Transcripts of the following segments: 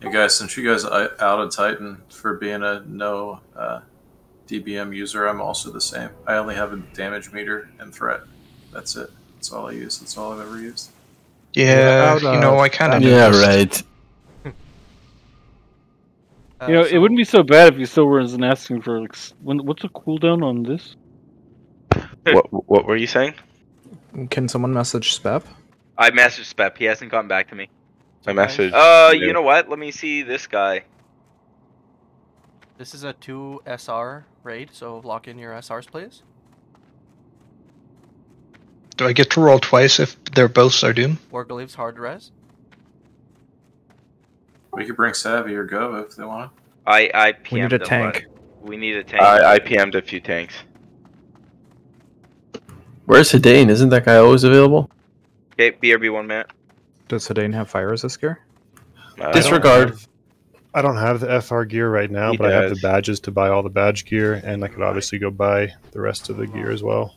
Hey guys, since you guys I- outed Titan for being a no uh, DBM user, I'm also the same. I only have a damage meter and threat. That's it. That's all I use. That's all I've ever used. Yeah, about, you know, uh, I kind of Yeah, right. You know, it wouldn't be so bad if you still weren't asking for like, when, what's the cooldown on this? What What were you saying? Can someone message Spep? I messaged Spep. He hasn't gotten back to me. My message. Uh, Yeah. you know what? Let me see this guy. This is a 2 SR raid, so lock in your SRs, please. Do I get to roll twice if they're both Sardoom? Warglaives hard res. We could bring Savvy or Go if they want. I I PM'd We need a tank. but We need a tank. I I PM'd a few tanks. Where's Hidane? Isn't that guy always available? Okay, BRB one minute. Does Hidane have fire resist gear? Uh, Disregard. I don't have the FR gear right now, He but I have the badges to buy all the badge gear, and I could obviously go buy the rest of the gear as well.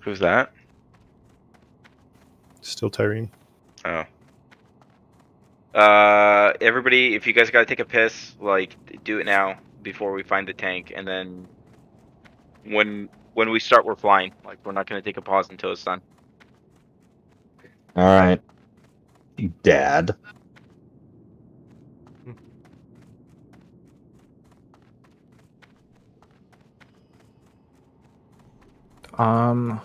Who's that? Still Tyrene. Oh. Uh, everybody, if you guys gotta take a piss, like do it now before we find the tank, and then when when we start, we're flying. Like we're not gonna take a pause until it's done. All right. Dad. Um,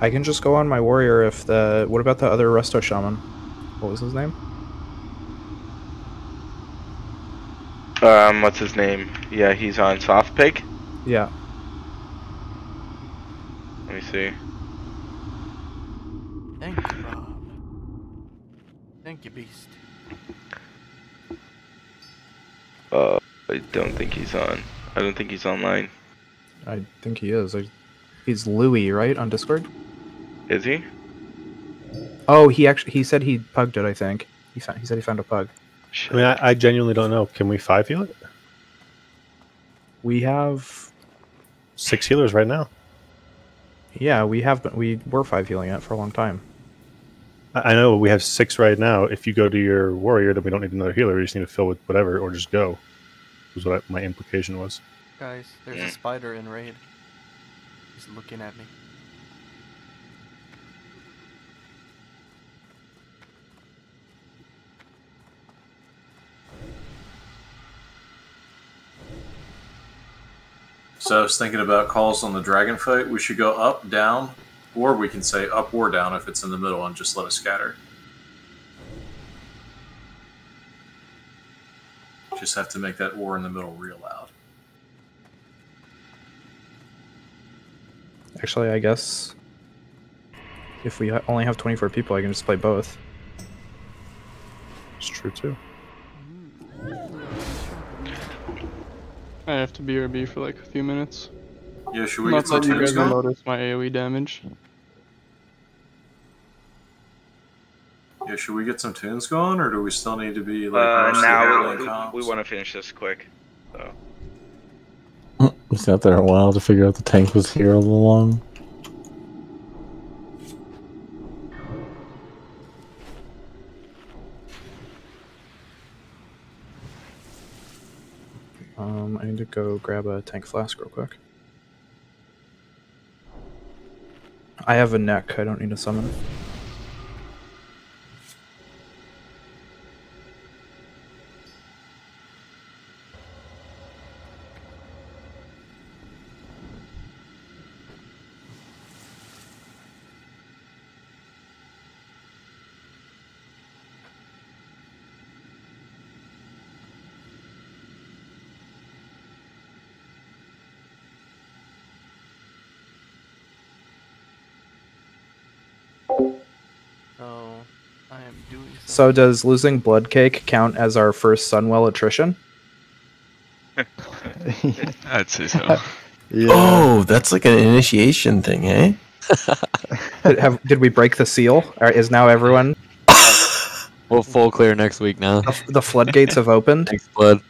I can just go on my warrior if the. What about the other resto shaman? What was his name? Um, what's his name? Yeah, he's on soft pig. Yeah. Let me see. Thank you, Rob. Thank you, Beast. Uh, I don't think he's on. I don't think he's online. I think he is. I, he's Louis, right, on Discord? Is he? Oh, he actually he said he pugged it. I think he found, he said he found a pug. I mean, I, I genuinely don't know. Can we five heal it? We have Six healers right now. yeah, we have been we were five healing it for a long time. I I know we have six right now. If you go to your warrior, then we don't need another healer. We just need to fill with whatever, or just go. Was what I, my implication was. Guys, there's a hmm. spider in raid. He's looking at me. So I was thinking about calls on the dragon fight. We should go up, down, or we can say up or down if it's in the middle and just let it scatter. Just have to make that or in the middle real loud. Actually, I guess if we only have 24 people, I can just play both. It's true too. I have to BRB for like a few minutes. Yeah, should we Not get some that you tunes guys will going? notice my AoE damage. Yeah, should we get some tunes going, or do we still need to be like Uh, now playing we, we want to finish this quick. So We sat there a while to figure out the tank was here all along. Um, I need to go grab a tank flask real quick. I have a neck. I don't need to summon. So does losing blood cake count as our first Sunwell attrition? I'd say so. Oh, that's like an initiation thing, eh? did, have, did we break the seal? Or is now everyone We'll full clear next week now. the, the floodgates have opened? Thanks, blood.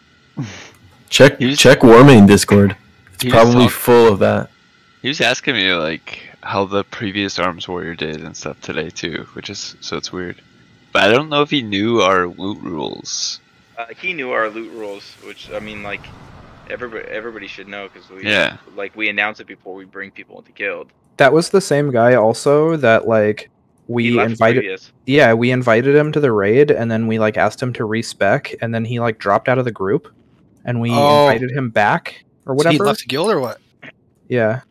Check was- check warming Discord. It's probably talk- full of that. He was asking me like how the previous Arms Warrior did and stuff today too, which is so it's weird. But I don't know if he knew our loot rules. Uh, he knew our loot rules, which I mean, like everybody everybody should know because we Yeah. like we announce it before we bring people into guild. That was the same guy also that like we invited. previous. Yeah, we invited him to the raid, and then we like asked him to respec, and then he like dropped out of the group, and we Oh. invited him back or So he whatever. left the guild or what? Yeah,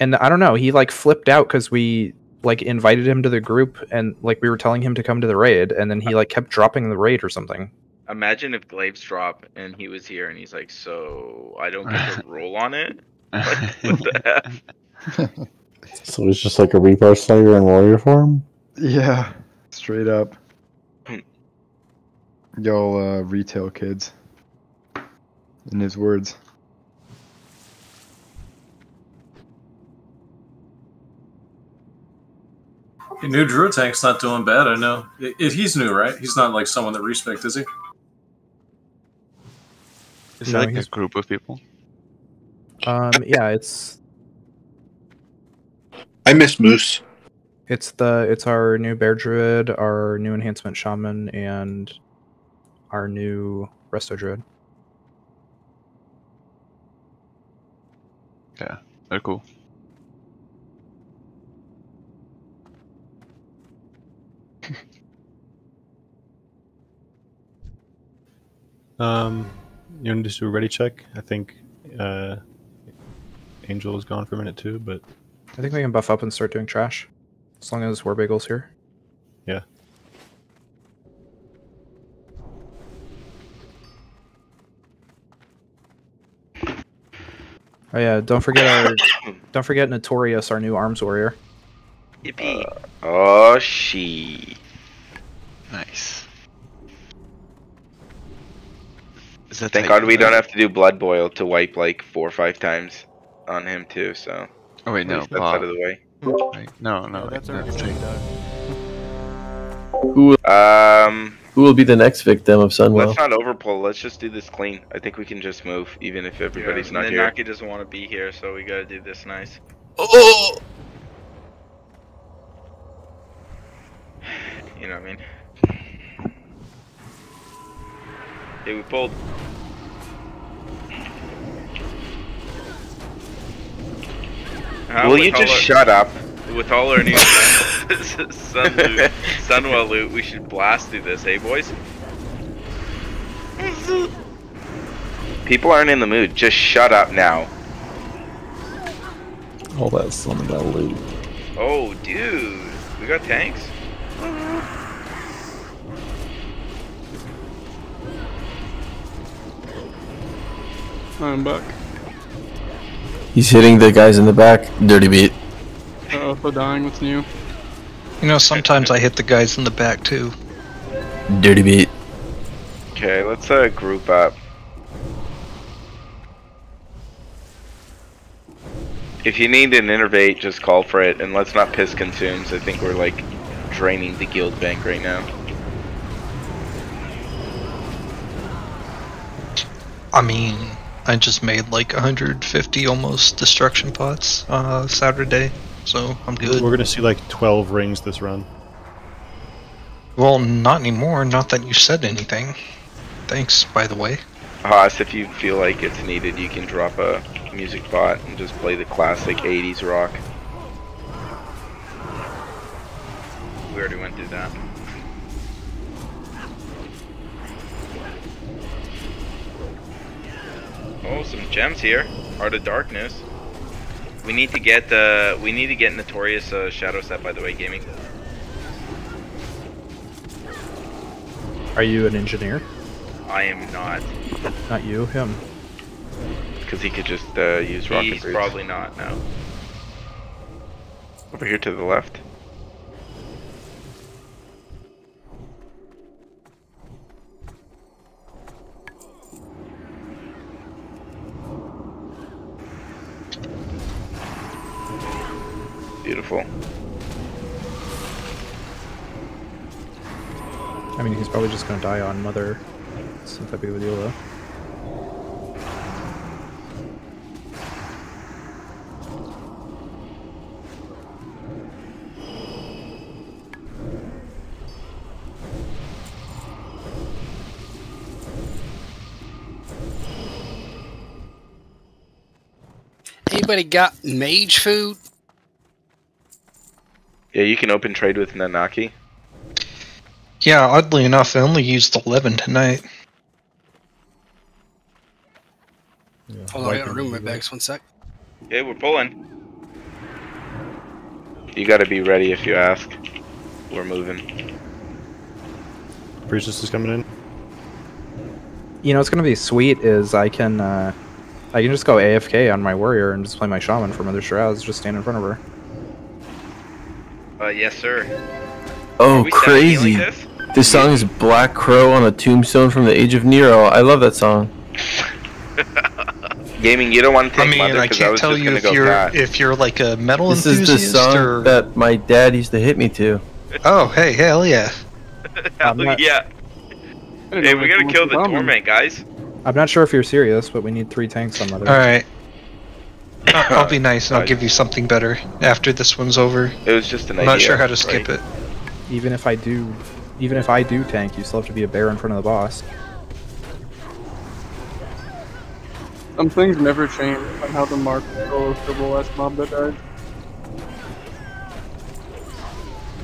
and I don't know. He like flipped out because we like invited him to the group, and like we were telling him to come to the raid, and then he like kept dropping the raid or something. Imagine if Glaives drop and he was here and he's like, "So I don't get to roll on it." Like, what the F? So he's just like a Reaper Slayer in warrior form? Yeah, straight up. Y'all uh, retail kids. In his words. New Druid tank's not doing bad. I know. I- If he's new, right? He's not like someone that respect, is he? Is it No, like a group of people? Um, yeah, it's I miss Moose. it's the it's our new bear druid, our new enhancement shaman, and our new resto druid. Yeah, they're cool. Um, you want to just do a ready check? I think uh, Angel is gone for a minute too, but I think we can buff up and start doing trash, as long as Warbagel's here. yeah. Oh yeah, don't forget our don't forget Notorious, our new arms warrior. Yippee! oh she. Nice. Is that Thank Titan God we don't have to do blood boil to wipe like four or five times on him too. So Oh wait, no, that's Bob. out of the way. Right. No, no, Yeah, that's no, already it's been Titan. done. Who will, Um, who will be the next victim of Sunwell? let's not overpull. Let's just do this clean. I think we can just move, even if everybody's yeah, not and here. Naki doesn't want to be here, so we gotta do this nice. Oh! You know what I mean? Okay, we pulled. Uh, Will you just our- shut up? With all our new sun, sun loot, Sunwell loot, we should blast through this, hey boys? People aren't in the mood. Just shut up now. All that Sunwell loot. Oh, dude, we got tanks. I'm back. He's hitting the guys in the back. Dirty beat. Uh, for dying, what's new? You know, sometimes I hit the guys in the back too. Dirty beat. Okay, let's uh group up. If you need an innervate, just call for it, and let's not piss consumes. I think we're like draining the guild bank right now. I mean, I just made like 150 almost destruction pots uh, Saturday, so I'm good. We're gonna see like twelve rings this run. Well, not anymore. Not that you said anything. Thanks, by the way. Haas, if you feel like it's needed, you can drop a music bot and just play the classic 80s rock. We already went through that. Oh, some gems here. Heart of Darkness. We need to get the. we need to get Notorious uh, Shadow Set by the way, gaming. Are you an engineer? I am not. Not you, him. Because he could just uh, use rocket He's boots. probably not. No. Over here to the left. I mean, he's probably just gonna die on Mother Synthepi with Yola. Anybody got mage food? Yeah, you can open trade with Nanaki. Yeah, oddly enough, I only used 11 tonight. Hold on, I got a room in my bags. One sec. Okay, we're pulling. You gotta be ready if you ask. We're moving. Priestess is coming in. You know, what's gonna be sweet is I can, uh, I can just go AFK on my warrior and just play my shaman for Mother Shahraz, just stand in front of her. Uh, yes, sir. Oh, we sound crazy. this? This song is Black Crow on a tombstone from the Age of Nero. I love that song. Gaming, you don't want to I take mean, mother I can't was tell you if you're Pat. if you're like a metal This is the song or. that my dad used to hit me to. Oh, hey, hell yeah! Hell not- yeah. Hey, we we gotta kill the much in common. torment, guys. I'm not sure if you're serious, but we need three tanks on Mother. All right. I'll I'll be nice and I'll give you something better after this one's over. It was just an I'm idea. not sure how to skip right? it. Even if I do, even if I do tank, you still have to be a bear in front of the boss. Some things never change on how the mark goes for the last mob that died.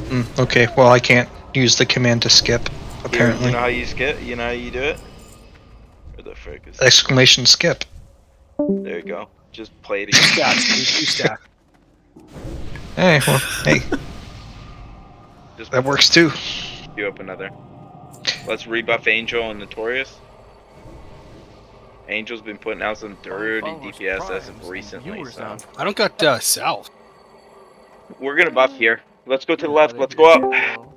Mm, okay, well I can't use the command to skip. Apparently, You know how you skip? You know how you do it? Where the frick is exclamation skip. There you go. Just play it again. Stats, two stack. Hey, well, hey, Just that works too. queue up another. Let's rebuff Angel and Notorious. Angel's been putting out some dirty DPS as of recently, so I don't got uh, south. we're gonna buff here. Let's go to the left. Let's go up.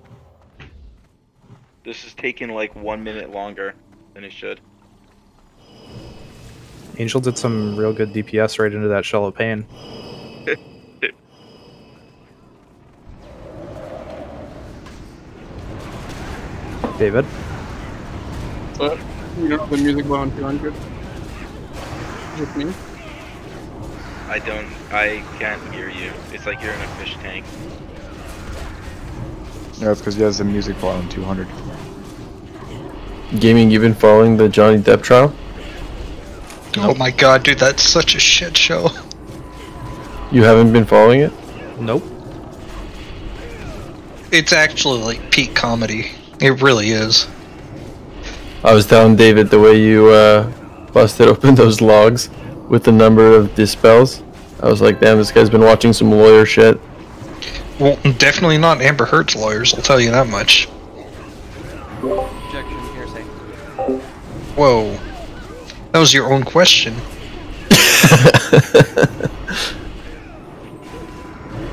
This is taking like one minute longer than it should. Angel did some real good DPS right into that shell of pain. David, But you don't have the music low on 200. Just me. I don't. I can't hear you. It's like you're in a fish tank. Yeah, it's because he has the music volume 200. Gaming, you've been following the Johnny Depp trial? Oh my god, dude, that's such a shit show. You haven't been following it? nope. It's actually like peak comedy. It really is. I was telling David the way you uh, busted open those logs with the number of dispels. I was like, damn, this guy's been watching some lawyer shit. Well, definitely not Amber Heard's lawyers. I'll tell you that much. Objection, hearsay. Whoa, that was your own question.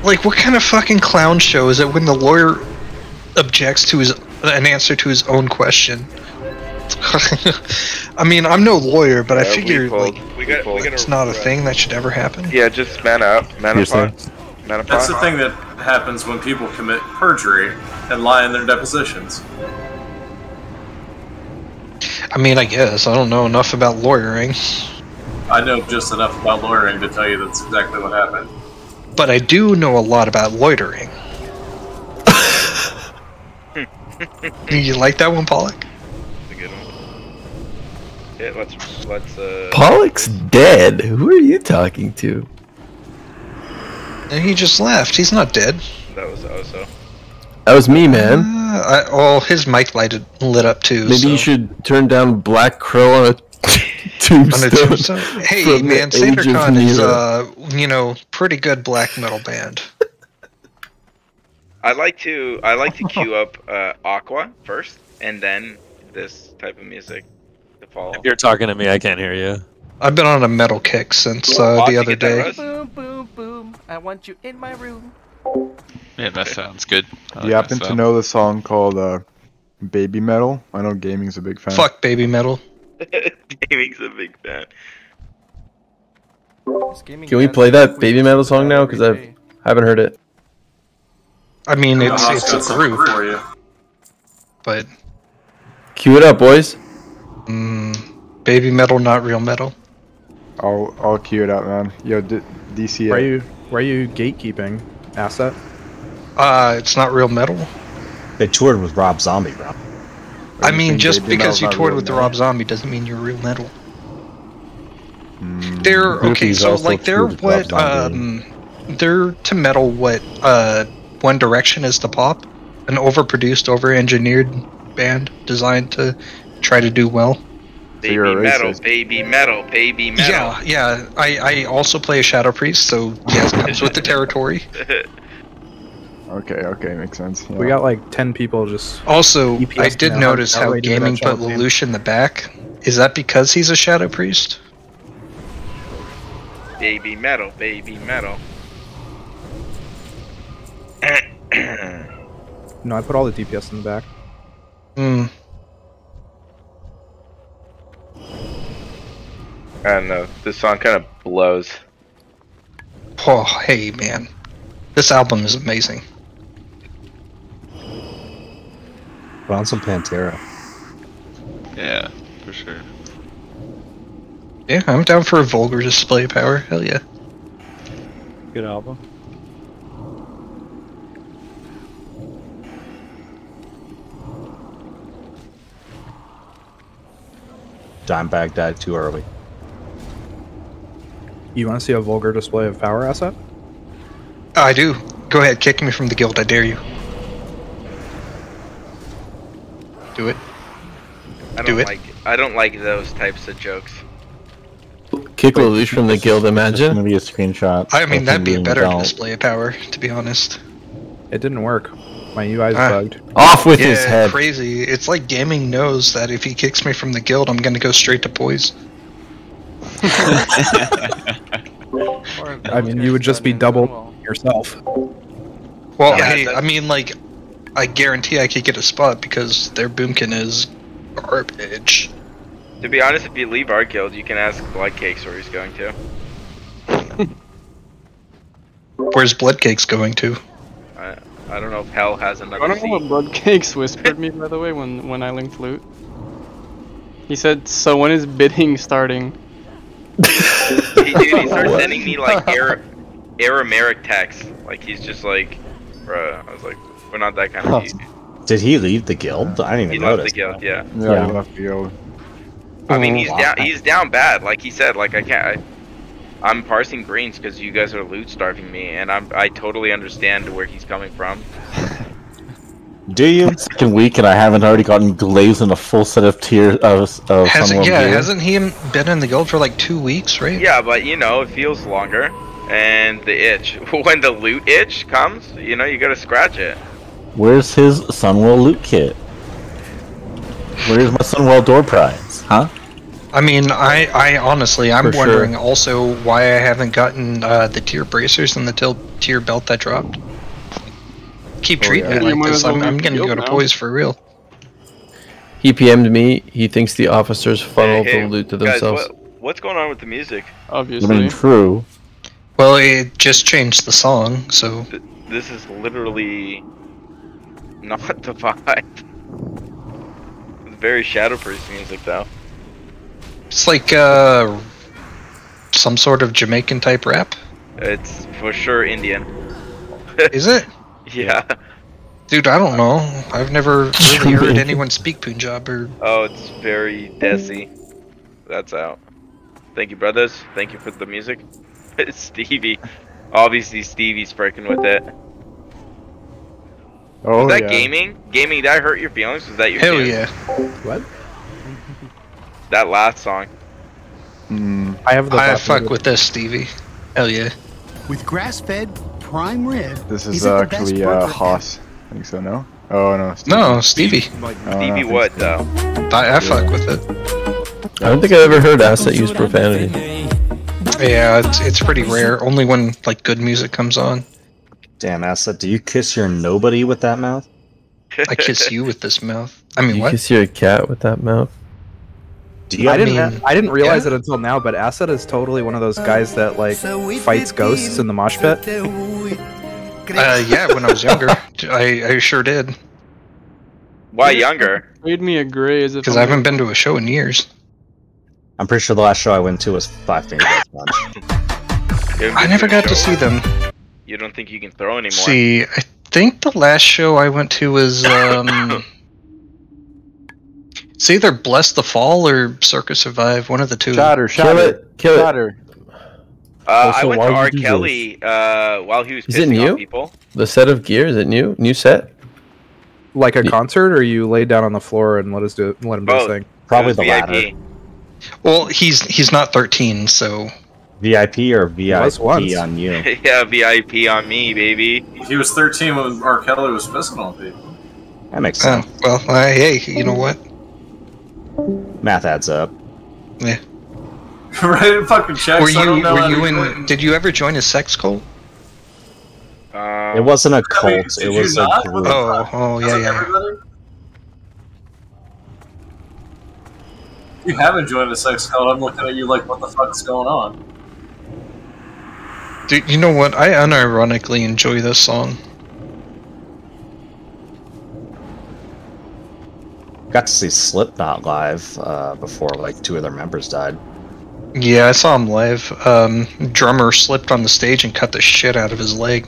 Like, what kind of fucking clown show is it when the lawyer objects to his an answer to his own question? I mean, I'm no lawyer, but I Yeah, we figured pulled- like we got- we it's not a uh, thing that should ever happen. Yeah, just man up, man up, pot, mana That's the thing that happens when people commit perjury and lie in their depositions. I mean, I guess I don't know enough about lawyering, I know just enough about lawyering to tell you that's exactly what happened. but I do know a lot about loitering. you like that one, Pollock? That's a good one. Yeah, let's let's uh. Pollock's dead. Who are you talking to? And he just left. He's not dead. That was Oso. That was me, man. Uh, I, well, his mic lighted lit up too. Maybe so. you should turn down Black Crow on a On tombstone. a tombstone? Hey man, Age of is Nero. uh, you know, pretty good black metal band. I like to I like to queue up uh, Aqua first, and then this type of music to follow. If you're talking to me, I can't hear you. I've been on a metal kick since uh, the other day. Boom, boom, boom. I want you in my room. Yeah, that sounds good. I Do you like happen to know the song called uh, Baby Metal? I know gaming's a big fan. Fuck baby metal. Gaming's a big fan. Can we play that baby metal song now? Because I haven't heard it. I mean, it's Haas it's a something group, for you. but Cue it up, boys. mm, baby metal, not real metal. I'll I'll cue it up, man. Yo, D- DC. Why are you why are you gatekeeping asset? Uh, it's not real metal. They toured with Rob Zombie, bro. I mean, just because you toured real with the? Rob Zombie doesn't mean you're real metal. Mm, They're okay. So like they're what um they're to metal what uh One Direction is to pop, an overproduced, over-engineered band designed to try to do well. Baby metal, baby metal, baby metal. Yeah, yeah. I I also play a Shadow Priest, so yes, comes with the territory. Okay, okay, makes sense. We got like ten people just. Also, EPS I did notice how outrated gaming put team. Lelouch in the back. Is that because he's a Shadow Priest? baby metal, baby metal. No, I put all the DPS in the back. Hmm. I don't know. This song kind of blows. Oh, hey man, this album is amazing. Put on some Pantera. Yeah, for sure. Yeah, I'm down for a vulgar display of power. Hell yeah. Good album. Dimebag died too early. You want to see a vulgar display of power asset? Uh, I do. Go ahead, kick me from the guild. I dare you. Do it. I don't Do it. like I don't like those types of jokes. Kick Lelouch from the guild, It's imagine. gonna be a screenshot. I mean, that'd be a being better dealt. display of power, to be honest. It didn't work. My UI's Ah. bugged. Off with yeah, his head. crazy. It's like gaming knows that if he kicks me from the guild, I'm gonna go straight to poise. I mean, you would just be double yourself. Well, Yeah, hey, I mean, like, I guarantee I could get a spot because their boomkin is garbage. To be honest, if you leave our guild, you can ask Bloodcakes where he's going to. Where's Bloodcake's going to? I, I don't know if Hell has I don't know what Blood Cakes whispered me by the way when when I linked loot. He said, "So when is bidding starting?" he, dude, he starts sending me like Ara- Arameric texts. Like he's just like, bruh. I was like, we're not that kind of. Did he leave the guild? I didn't even He even left the guild, yeah. Yeah, Yeah. he left the guild. I mean, oh, he's Wow. down. He's down bad. Like he said. Like I can't. I, I'm parsing greens because you guys are loot starving me, and I'm. I totally understand where he's coming from. Do you? Second week, and I haven't already gotten glazed in a full set of tier uh, of, of Hasn't yeah? gear. Hasn't he been in the guild for like two weeks, right? Yeah, but you know, it feels longer, and the itch. When the loot itch comes, you know, you gotta scratch it. Where's his Sunwell loot kit? Where's my Sunwell door prize? Huh? I mean, I, I honestly, I'm For sure. wondering also why I haven't gotten uh, the tier bracers and the til- tier belt that dropped. Keep treating yeah. it like this. I'm, I'm gonna go to now. poise for real. He PM'd me. He thinks the officers funnel Hey, hey, the loot to guys, themselves. what, what's going on with the music? Obviously. I mean, true. Well, it just changed the song, so Th- This is literally not the vibe. It's very Shadow Priest music, though. It's like uh, some sort of Jamaican type rap. It's for sure Indian. Is it? Yeah. Dude, I don't know. I've never really heard anyone speak Punjab or. Oh, it's very Desi. That's out. Thank you, brothers. Thank you for the music. Stevie. Obviously, Stevie's freaking with it. Oh Was that yeah. gaming? Gaming, that hurt your feelings? Was that your Hell tune? yeah. What? That last song. Mm, I have the. I fuck with- with this, Stevie. Hell yeah. With grass-fed prime rib. this is isn't the best actually uh, burger Haas. I think so. No. Oh no. Stevie. No, Stevie. Oh, no, I Stevie think what, though? I, I fuck with it. I don't think I ever heard Asset use profanity. Yeah, it's, it's pretty rare. Only when like good music comes on. Damn, asset. Do you kiss your nobody with that mouth? I kiss you with this mouth. I mean, You what? kiss your cat with that mouth. Do you? I didn't. mean, I didn't realize yeah. it until now, but Asset is totally one of those guys that like fights ghosts in the mosh pit. Uh, yeah, when I was younger, I, I sure did. Why younger? Made me a gray as if Because I'm haven't been to a show in years. I'm pretty sure the last show I went to was Five Finger Death Punch. I never a got to see them. You don't think you can throw anymore? See, I think the last show I went to was um, it's either Bless the Fall or Circa Survive. One of the two. Shatter, Kill shatter, it. Kill it. shatter. Uh, Oh, I went to R. you do this? Kelly uh, while he was Is it new? people. The set of gear is it new? New set? Like a concert, or you laid down on the floor and let us do let him do his thing? Probably the was latter. Well, he's he's not 13, so VIP or. VIP on you. yeah, VIP on me, baby. He was 13 when R. Kelly was pissing on people. That makes uh, sense. well, uh, hey, you know what? Math adds up. Yeah. right? Fucking checks. Were I don't you know were you in? it. Did you ever join a sex cult? Um, It wasn't a mean, cult. did It was a not? group. Oh, oh yeah, Isn't yeah. everybody? You haven't joined a sex cult. I'm looking at you like, what the fuck's going on? Dude, you know what? I unironically enjoy this song. Got to see Slipknot live uh, before like two of their members died. Yeah, I saw him live. Um, drummer slipped on the stage and cut the shit out of his leg.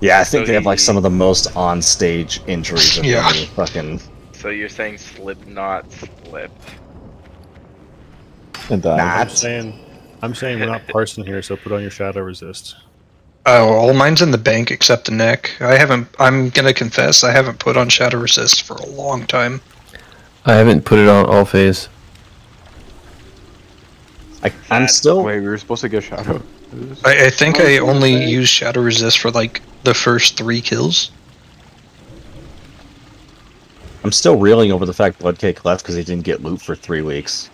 Yeah, I think So they have like some of the most on-stage injuries of Yeah. any fucking. So you're saying Slipknot slipped? And uh, Nah, I'm saying, I'm saying we're not parsing here, so put on your shadow resist. Oh, all mine's in the bank except the neck. I haven't. I'm gonna confess, I haven't put on shadow resist for a long time. I haven't put it on all phase. I, I'm still. Wait, we were supposed to get shadow. I, I think I oh, only use shadow resist for like the first three kills. I'm still reeling over the fact Bloodcake left because he didn't get loot for three weeks.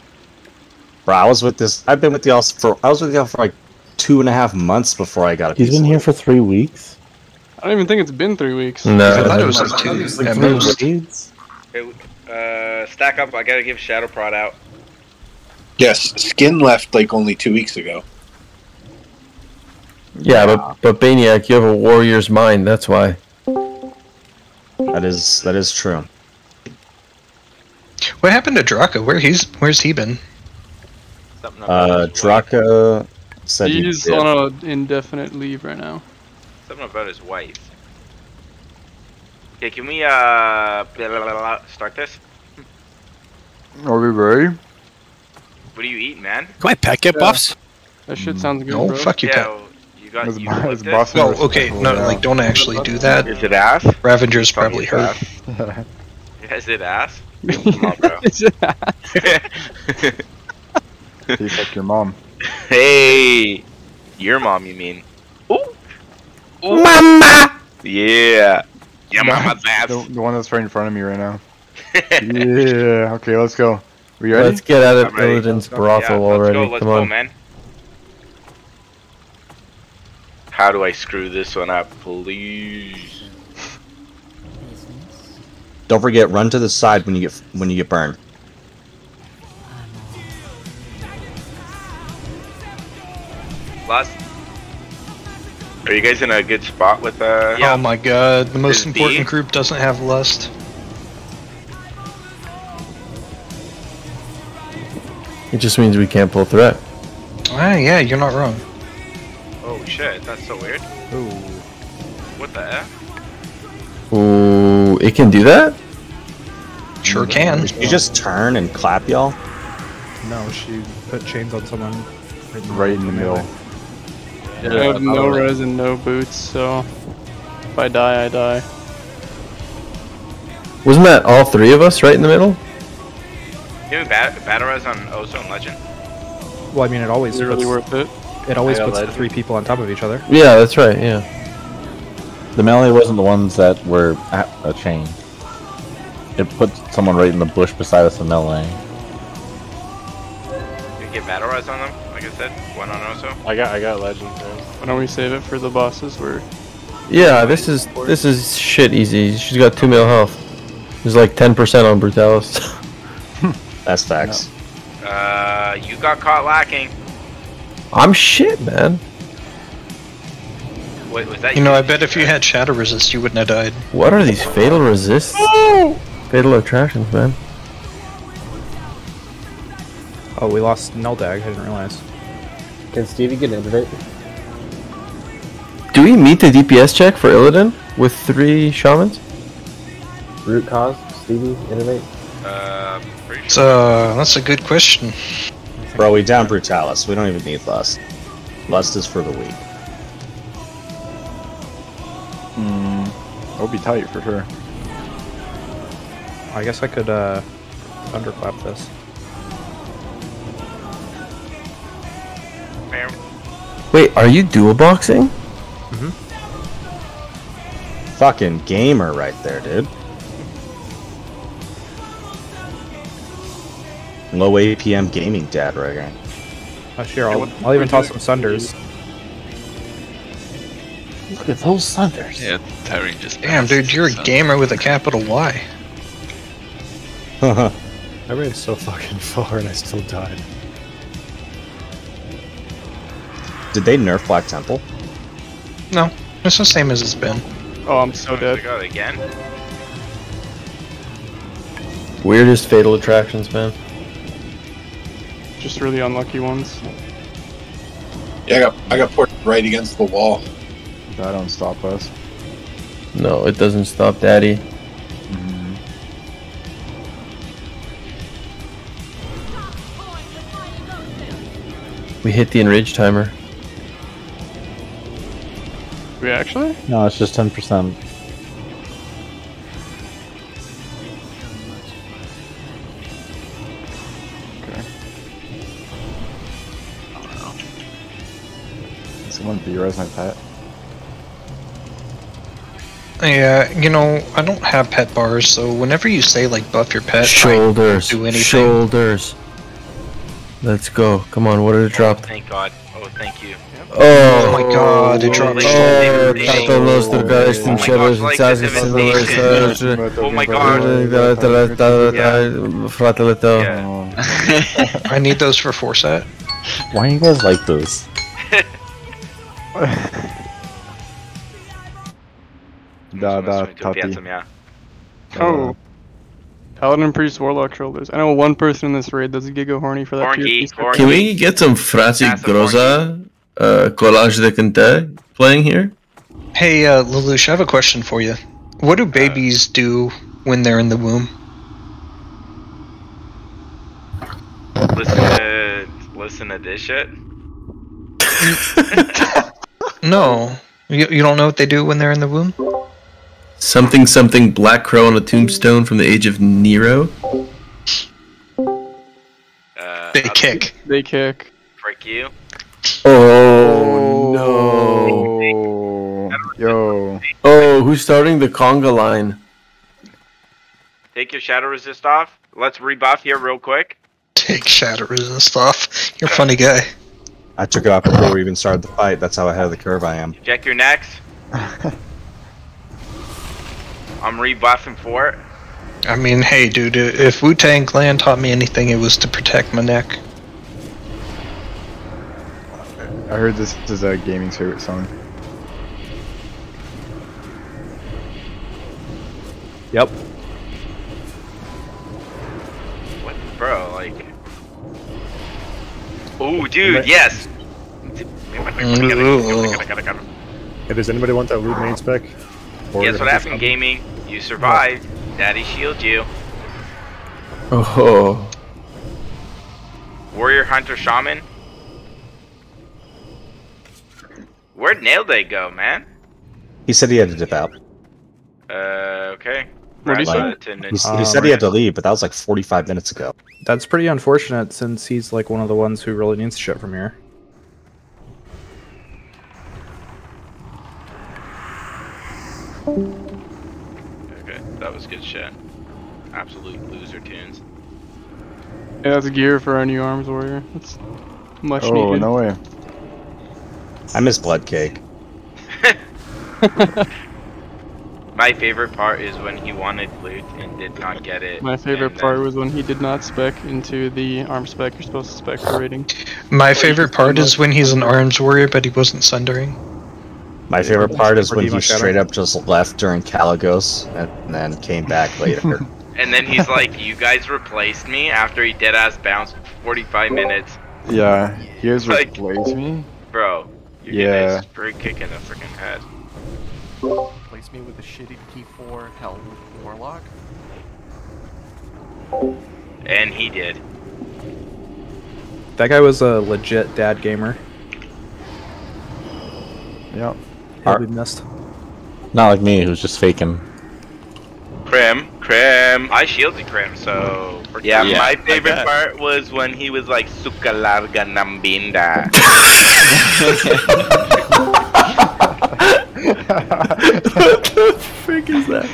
Bro, I was with this. I've been with y'all for. I was with y'all for like two and a half months before I got a he's piece been of here for three weeks. I don't even think it's been three weeks. No. I thought it was like two at most. raids? Uh, stack up. I gotta give Shadow Prot out. Yes, Skin left like only two weeks ago. Yeah, but but Baniac, you have a warrior's mind. That's why. That is that is true. What happened to Draka? Where he's where's he been? Uh, about his. Draka said he He's did. on an indefinite leave right now. Something about his wife. Okay, can we uh blah, blah, blah, blah, start this? Are we ready? What do you eat, man? Can my pet get Yeah. buffs? That shit sounds good, No, bro. fuck you, yeah, well, you got His you his licked it? boss- Well, okay, no, Respectful, like don't actually do that. Is it ass? Ravenger's Tell me probably it's hurt. Is it ass? Come on, bro. He's like your mom. Hey, your mom, you mean? Ooh, Ooh. Mama! Yeah, Yeah, mama's ass. The, the one that's right in front of me right now. yeah. Okay, let's go. We ready? Let's get out of I'm. Illidan's Yeah, brothel let's already. go, let's Come go, on. man. How do I screw this one up, please? Don't forget, run to the side when you get when you get burned. Last. Are you guys in a good spot with uh? Oh my god, the most Is important D? group doesn't have lust. It just means we can't pull threat. Ah, yeah, you're not wrong. Oh shit, that's so weird. Ooh. What the F? Ooh, it can do that? Sure can. You just turn and clap, y'all. No, she put chains on someone. Right in the middle. I have no res and no boots, so if I die, I die. Wasn't that all three of us right in the middle? You have bat- battle res on Ozone Legend? Well, I mean, it always Is it really puts, worth it? it always puts legend. three people on top of each other. Yeah, that's right. Yeah. The melee wasn't the ones that were at a chain. It put someone right in the bush beside us in melee. You get battle res on them, like I said. One on Oso. I got I got legend res. Why don't we save it for the bosses? Where Yeah, this is this is shit easy. She's got two mil health. There's like ten percent on Brutallus. That's facts. Uh, you got caught lacking. I'm shit, man. Wait, was that You know, I bet if you had shadow resist, you wouldn't have died. What are these fatal resists? Fatal attractions, man. Oh, we lost Neldag. I didn't realize. Can Stevie get innervate? Do we meet the DPS check for Illidan with three shamans? Root cause? Stevie innervate? Uh, pretty So, that's a good question. Bro, we down Brutallus. We don't even need Lust. Lust is for the weak. Hmm. That would be tight for sure. I guess I could uh, thunderclap this. Wait, are you dual boxing? Mhm. Fucking gamer right there, dude. Low APM gaming dad right here. Oh, sure, I'll, I'll even toss some sunders. Look at those Sunders. Yeah, Tyrene just. Damn, dude, you're a gamer with a capital Y. I ran so fucking far and I still died. Did they nerf Black Temple? No, it's the same as it's been. Oh, I'm so I dead. got it again. Weirdest fatal attractions, man. Just really unlucky ones. Yeah, I got I got put right against the wall. That don't stop us. No, it doesn't stop Daddy. We hit the enrage timer. We actually? No, it's just ten percent. Someone theorize my pet. Yeah, uh, you know, I don't have pet bars, so whenever you say like buff your pet, Shoulders. I don't do anything. Shoulders. Let's go. Come on, what did it drop? Thank God. Oh, thank you. Oh, my god, it dropped Oh, tato los drugars Oh tym my gosh, shoulders, the. Oh my God. Fratello. I need those for Forset. Why do you guys like those? Da da Swing to a tati. Piazzam, yeah. Oh. Paladin Priest Warlock shoulders. I know one person in this raid that's giga horny for that Horny, piece. horny. Can we get some Frati Massive Groza uh, Collage de Cante playing here? Hey, uh, Lelouch, I have a question for you. What do babies do when they're in the womb? Listen to listen to this shit. No, you, you don't know what they do when they're in the womb. Something something Black Crow on a tombstone from the age of Nero. Uh, They kick. They kick. Frick you. Oh no! Oh, yo. Oh, who's starting the conga line? Take your shadow resist off. Let's rebuff here real quick. Take shatter resist off. You're a funny guy. I took it off before we even started the fight. That's how ahead of the curve I am. Check your necks. I'm rebuffing for it. I mean, hey, dude, if Wu Tang Clan taught me anything, it was to protect my neck. I heard this is a gaming's favorite song. Yep. What, bro? Like. Oh, dude, yes. Hey, does anybody want that loot main spec? Or Guess what happened, gaming? You survived. Daddy shield you. Oh, Warrior Hunter Shaman. Where'd Nail Day go, man? He said he had to dip out. Uh, okay. What'd he Right. He, he said he had to leave, but that was like 45 minutes ago. That's pretty unfortunate since he's like one of the ones who really needs shit from here. Okay, that was good shit. Absolute loser tunes. Yeah, that's gear for our new arms warrior. That's much Oh, needed. no way. I miss Blood Cake. My favorite part is when he wanted loot and did not get it. My favorite and part was when he did not spec into the arm spec you're supposed to spec for rating. My favorite part is when he's an arms warrior, but he wasn't sundering. My favorite part is when he straight up just left during Kalecgos and then came back later. And then he's like, "You guys replaced me." After he dead ass bounced 45 minutes, Yeah, he has Like- replaced me. bro. You're Yeah. getting a free kick in the freaking head. Replace me with a shitty P4 Hell Warlock. And he did. That guy was a legit dad gamer. Yep. He'll be missed. Not like me, who's just faking. Crim, Crim. I shielded Crim, so. Yeah, Yeah, my favorite bet. part was when he was like "Suka larga nambinda." what the frick is that?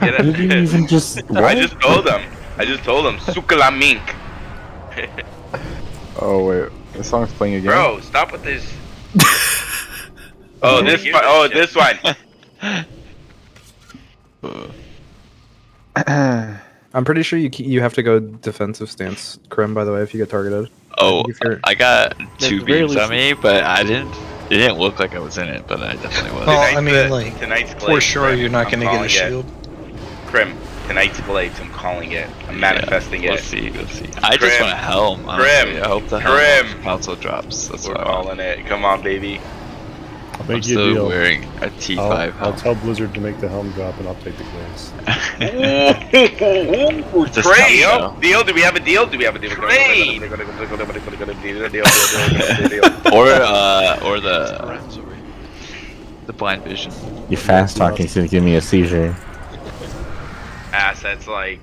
Get it? You didn't even just. I just told him. I just told him "Suka la mink." Oh wait, the song's playing again. Bro, stop with this. oh, oh this one. Oh, this one. I'm pretty sure you you have to go defensive stance, Krim. By the way, if you get targeted. Oh, If I got two That's very beams on me, but I didn't. It didn't look like I was in it, but I definitely was. Well, I mean, the- like, tonight's for sure Crim. you're not going to get a calling it. shield. Crim, tonight's blades. I'm calling it. I'm manifesting we'll it. see, we'll see. I just want a helm. Honestly. Crim. I hope the helm Crim. console drops. That's We're what I want. calling it. Come on, baby. I'll I'm make you a still deal. wearing a T5 I'll, I'll tell Blizzard to make the helm drop, and I'll take the glaze. Ooh, Just trade. help, Deal? Do we have a deal? Do we have a deal? Trade. or uh, or the the blind vision. You fast talking to give me a seizure. Assets like.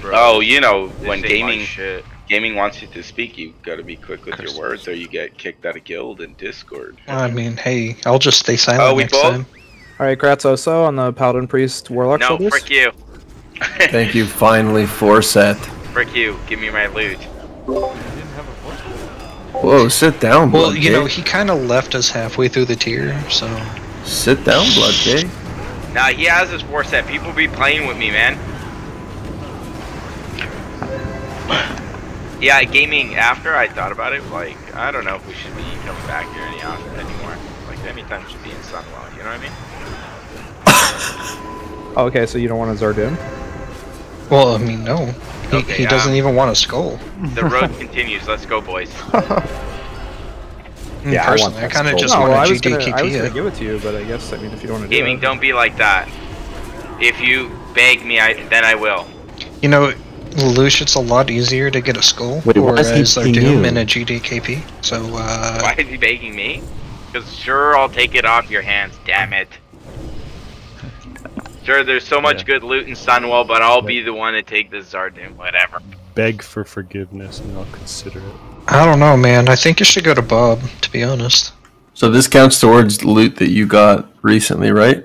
Bro, Oh, you know, when gaming shit. Gaming wants you to speak, you got to be quick with your words, or you get kicked out of guild and Discord. I mean, hey, I'll just stay silent Oh, we next both? time. All right, Gratzoso on the Paladin Priest Warlock No, shoulders. frick you. Thank you, finally, for set. Frick you. Give me my loot. Whoa, sit down, Well, Blood you know, he kind of left us halfway through the tier, so. Sit down, Blood Cake. Nah, he has his war set. People be playing with me, man. Yeah, gaming after I thought about it, like, I don't know if we should be coming back here any often anymore. Like, anytime should be in Sunwell, you know what I mean? Oh, okay, so you don't want a Zardun? Well, I mean, no. He, Okay, he doesn't um, even want a skull. The road continues. Let's go, boys. Yeah, I personally, I, that kind of just No, want well, to was gonna, I was gonna give it to you, but I guess I mean if you don't want to do Gaming, it. don't be like that. If you beg me, I then I will. You know, Lelouch, it's a lot easier to get a skull, Wait, why is he whereas picking Doom you? in a GDKP. So, uh, Why is he begging me? Because sure, I'll take it off your hands. Damn it. Sure, there's so much good loot in Sunwell, but I'll be the one to take the Zardin. Whatever. Beg for forgiveness, and I'll consider it. I don't know, man. I think you should go to Bob, to be honest. So this counts towards loot that you got recently, right?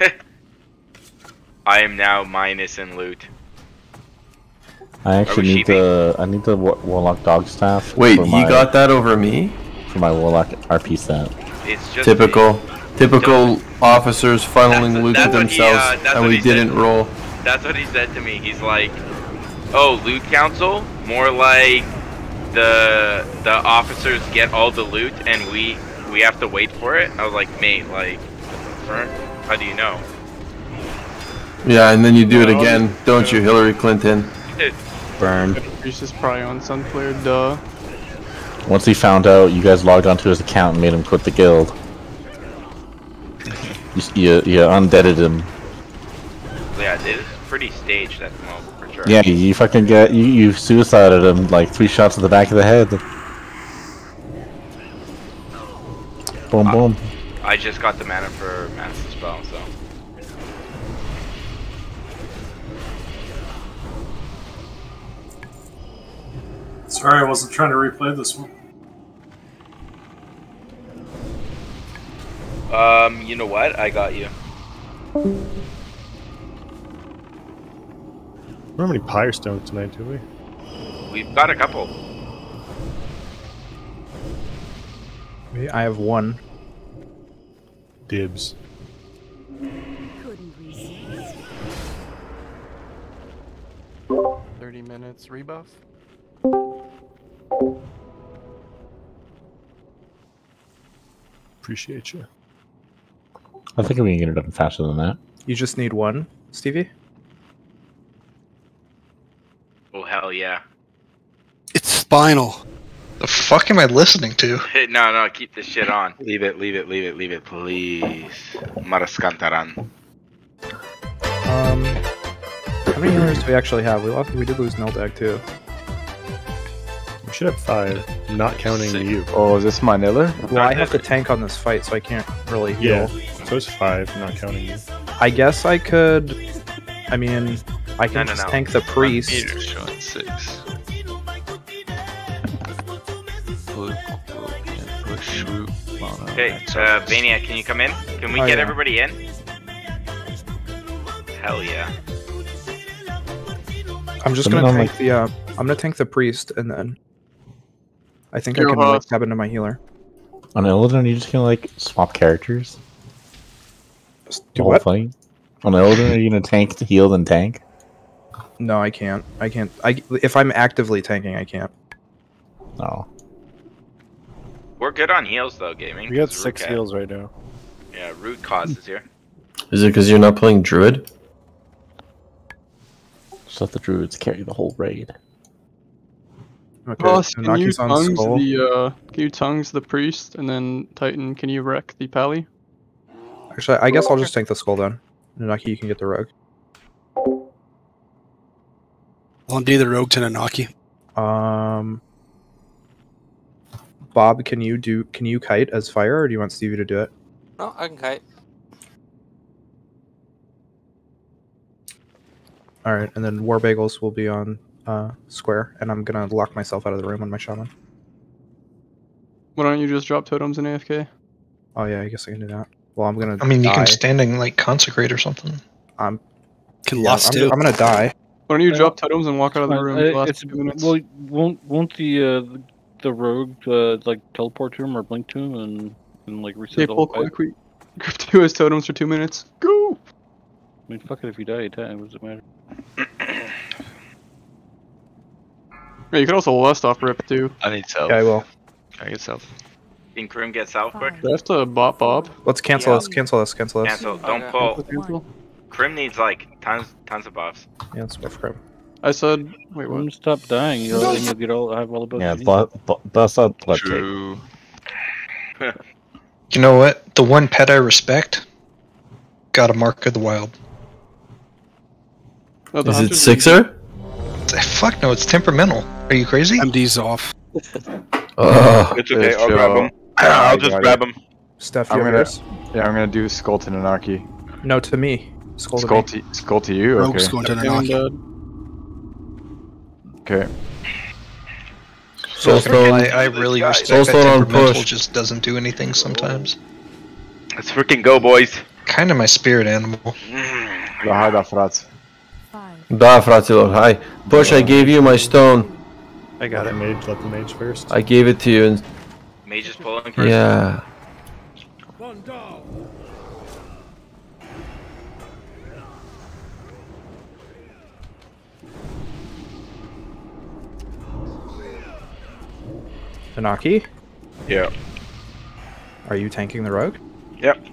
I am now minus in loot. I actually we need the I need the War- Warlock dog staff. Wait, for you my- got that over me? for my Warlock RP set. It's just Typical, typical officers funneling loot to that's what he, themselves, uh, and we didn't roll. That's what he said to me. He's like, "Oh, loot council, more like the the officers get all the loot and we we have to wait for it." I was like, "Mate, like, how do you know?" Yeah, and then you do it again, don't you, Hillary Clinton? Burned. Priest is probably on Sunflare, duh. Once he found out you guys logged onto his account and made him quit the guild. You, you, you undeaded him. Yeah, it is pretty staged at the moment for sure. Yeah, you fucking get you, you suicided him like three shots to the back of the head. Boom boom. I just got the mana for Master Spell, Sorry, I wasn't trying to replay this one. Um, you know what? I got you. We don't have any Pyre Stones tonight, do we? We've got a couple. I have one. Dibs. Thirty minutes rebuff. Appreciate you. I think we can get it done faster than that. You just need one, Stevie. Oh hell yeah! It's spinal. The fuck am I listening to? no, no, keep this shit on. Leave it, leave it, leave it, leave it, please. Maraskantaran. Um, how many healers do we actually have? We lost. We did lose Neldag too. Should have five, not counting you. Oh, is this my Niller? Well, I have to tank on this fight, so I can't really heal. Yeah, so it's five, not counting you. I guess I could. I mean, I can No, no, just no. tank the priest. Meter showing six. Push, push, Okay, uh, Vania, can you come in? Can we Oh, get yeah. everybody in? Hell yeah. I'm just Something gonna tank like- the. Uh, I'm gonna tank the priest, and then I think I can uh, like tap into my healer. On Illidan, you just gonna like swap characters. Do The whole what? fight? On Illidan, are you gonna tank to heal then tank? No, I can't. I can't. I if I'm actively tanking, I can't. No. We're good on heals though, gaming. We got 'cause Root six cat- heals right now. Yeah, root cause is here. Is it because you're not playing Druid? Just let the druids carry the whole raid. Okay, Ross, can you Naki's tongues skull. the uh, can you tongues the priest, and then Titan, can you wreck the pally? Actually, I guess I'll just tank the skull then. Nanaki, you can get the rogue. I'll do the rogue to Nanaki. Um, Bob, can you do? Can you kite as fire, or do you want Stevie to do it? No, I can kite. All right, and then War Bagels will be on uh, square, and I'm gonna lock myself out of the room on my shaman. Why don't you just drop totems in AFK? Oh yeah, I guess I can do that. Well, I'm gonna. I mean, you die. can standing like consecrate or something. I'm. Can Yeah, lust I'm, too. I'm gonna die. Why don't you Yeah. drop totems and walk out of the room? uh, the last it's two minutes? well, won't won't the uh, the, the rogue uh, like teleport to him or blink to him and and like reset Okay, the whole pull fight? quick. We grip two his totems for two minutes. Go. I mean, fuck it if you die, you die. What does it matter? Yeah, you can also lust off rip too. I need self. Yeah, I will. Can I get self? Can Krim get south quick? Do I have to bot Bob? Let's cancel Yeah. this. Cancel this. Cancel this. Cancel. Don't Okay. pull. Cancel? Krim needs like tons tons of buffs. Yeah, let's go for him. I said, wait, When what? you stop dying, you'll, and you'll get all have all the buffs. Yeah, you need. but, but bust out blood. True. You know what? The one pet I respect got a mark of the wild. No, the Is it hunters- Sixer? Fuck no, it's temperamental. Are you crazy? MD's off. Oh, It's okay, I'll grab him. I I'll just grab it. him. Steph, I'm you gonna, yours? yeah, I'm gonna do Skull to Nanaki. No, to me. Skull to Skull me. to, skull to you? Rogue's Okay. going to Feeling Nanaki. dead. Okay. Soulstone. I, I really respect Soulstone that temperamental push. just doesn't do anything sometimes. Let's freaking go, boys. Kind of my spirit animal. Lahaj da frat. Da, Fratilor, hi. Push, I gave you my stone. I got it. Mage, let the mage first. I gave it to you. And... Mage is pulling first. Yeah. Nanaki, Yeah. are you tanking the rogue? Yep.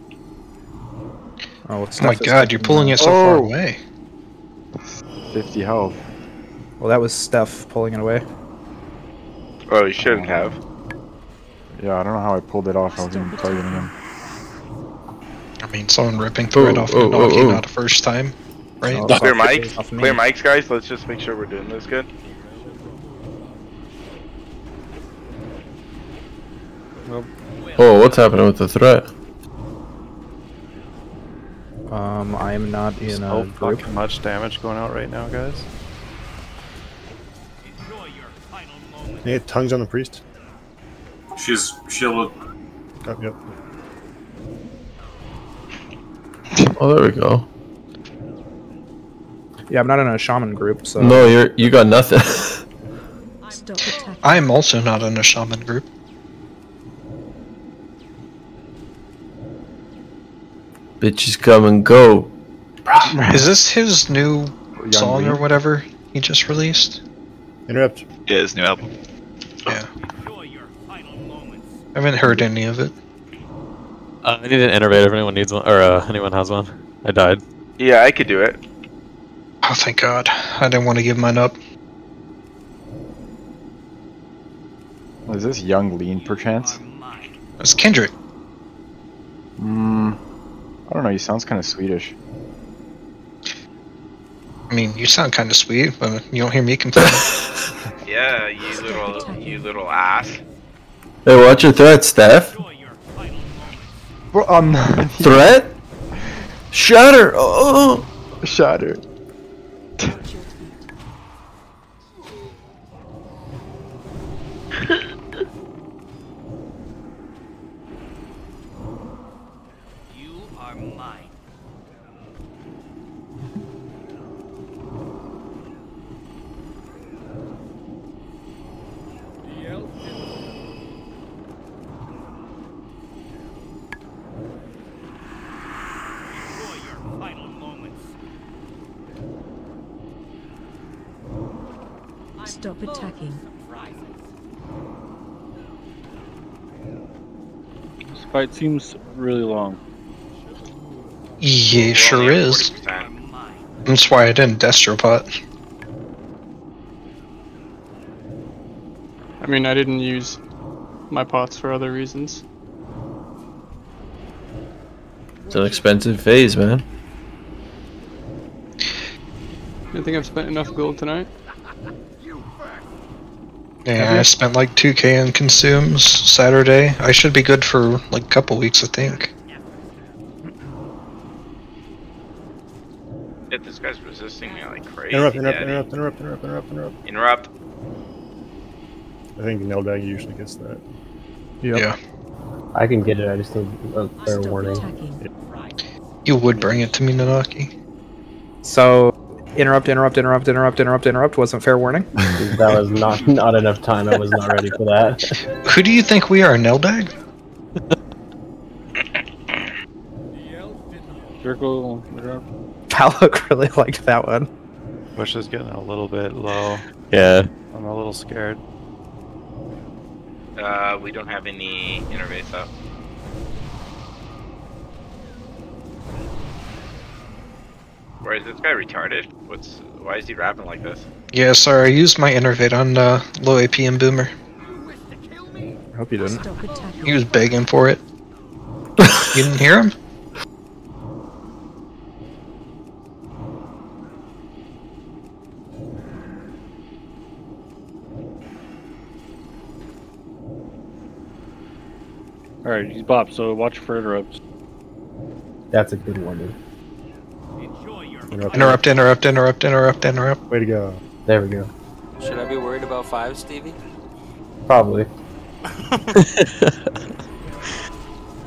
Oh, Oh my god, you're pulling it so oh. far Oh. away. 50 health. Well, that was Steph pulling it away. Oh, you shouldn't have. Yeah, I don't know how I pulled it off. I was even targeting him. I mean, someone ripping through it Oh, off oh, Nanaki, oh, oh. not the first time, right? Oh, Clear mics. Clear mics, guys. Let's just make sure we're doing this good. Oh, what's happening with the threat? Um, I am not in So a group. much damage going out right now, guys. Yeah, tongues on the priest. She's shielded. Oh, yep. Oh, there we go. Yeah, I'm not in a shaman group, so. No, you're you got nothing. I am also not in a shaman group. Bitches come and go. Is this his new Young song or whatever he just released? Interrupt. Yeah, his new album. Yeah. I haven't heard any of it. Uh, I need an innervate if anyone needs one, or uh, anyone has one. I died. Yeah, I could do it. Oh, thank God. I didn't want to give mine up. Is this Yung Lean perchance? It's Kendrick. Hmm. I don't know. He sounds kind of Swedish. I mean, you sound kind of sweet, but you don't hear me complain. Yeah, you little, you little ass. Hey, watch your threat, Steph. Bro, I'm um, not. Threat? Shatter! Oh! Shatter. You are mine. Enjoy your final moments. Stop attacking. This fight seems really long. yeah, sure is. That's why I didn't destropot. I mean, I didn't use my pots for other reasons. It's an expensive phase, man. I think I've spent enough gold tonight. Yeah, I spent like 2k on consumes Saturday. I should be good for like a couple weeks, I think. Shit, this guy's resisting me like crazy. Interrupt, interrupt, daddy. interrupt, interrupt, interrupt, interrupt, interrupt. Interrupt. I think Neldag usually gets that. Yeah. I can get it, I just need a fair warning. You would bring it to me, Nanaki. So, interrupt, interrupt, interrupt, interrupt, interrupt, interrupt wasn't fair warning. that was not not enough time. I was not ready for that. Who do you think we are, Neldag? Circle. Palok really liked that one. Bush is getting a little bit low. Yeah. I'm a little scared. Uh, we don't have any innervates up. Where is this guy retarded? What's why is he rapping like this? Yeah, sorry, I used my innervate on uh, low AP and Boomer. I hope you didn't. He was begging for it. you didn't hear him? Alright, he's Bob, so watch for interrupts. That's a good warning. Interrupt, interrupt, interrupt, interrupt, interrupt. interrupt. Way to go. There we go. Should I be worried about five, Stevie? Probably.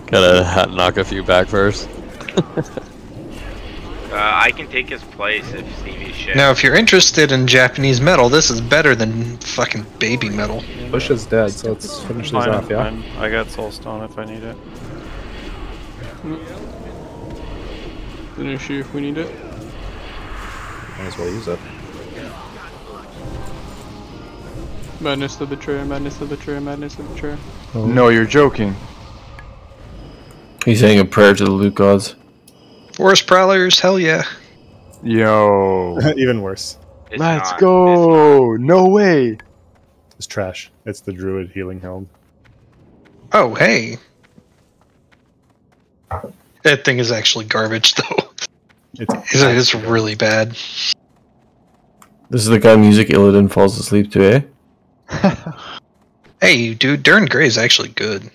Gotta knock a few back first. Uh, I can take his place if Stevie's shit. Now, if you're interested in Japanese metal, this is better than fucking Babymetal. Bush is dead, so let's finish these off, yeah? fine. I got soulstone if I need it. An issue if we need it. Might as well use it. Madness of the chair, madness of the chair, madness of the chair. Oh. No, you're joking. He's saying a prayer to the loot gods. Forest Prowlers, hell yeah. Yo. Even worse. Let's go. No way. It's trash. It's the druid healing helm. Oh, hey. That thing is actually garbage, though. It's, It's, it's really bad. This is the guy music Illidan falls asleep to, eh? Hey, dude, Dir En Grey is actually good.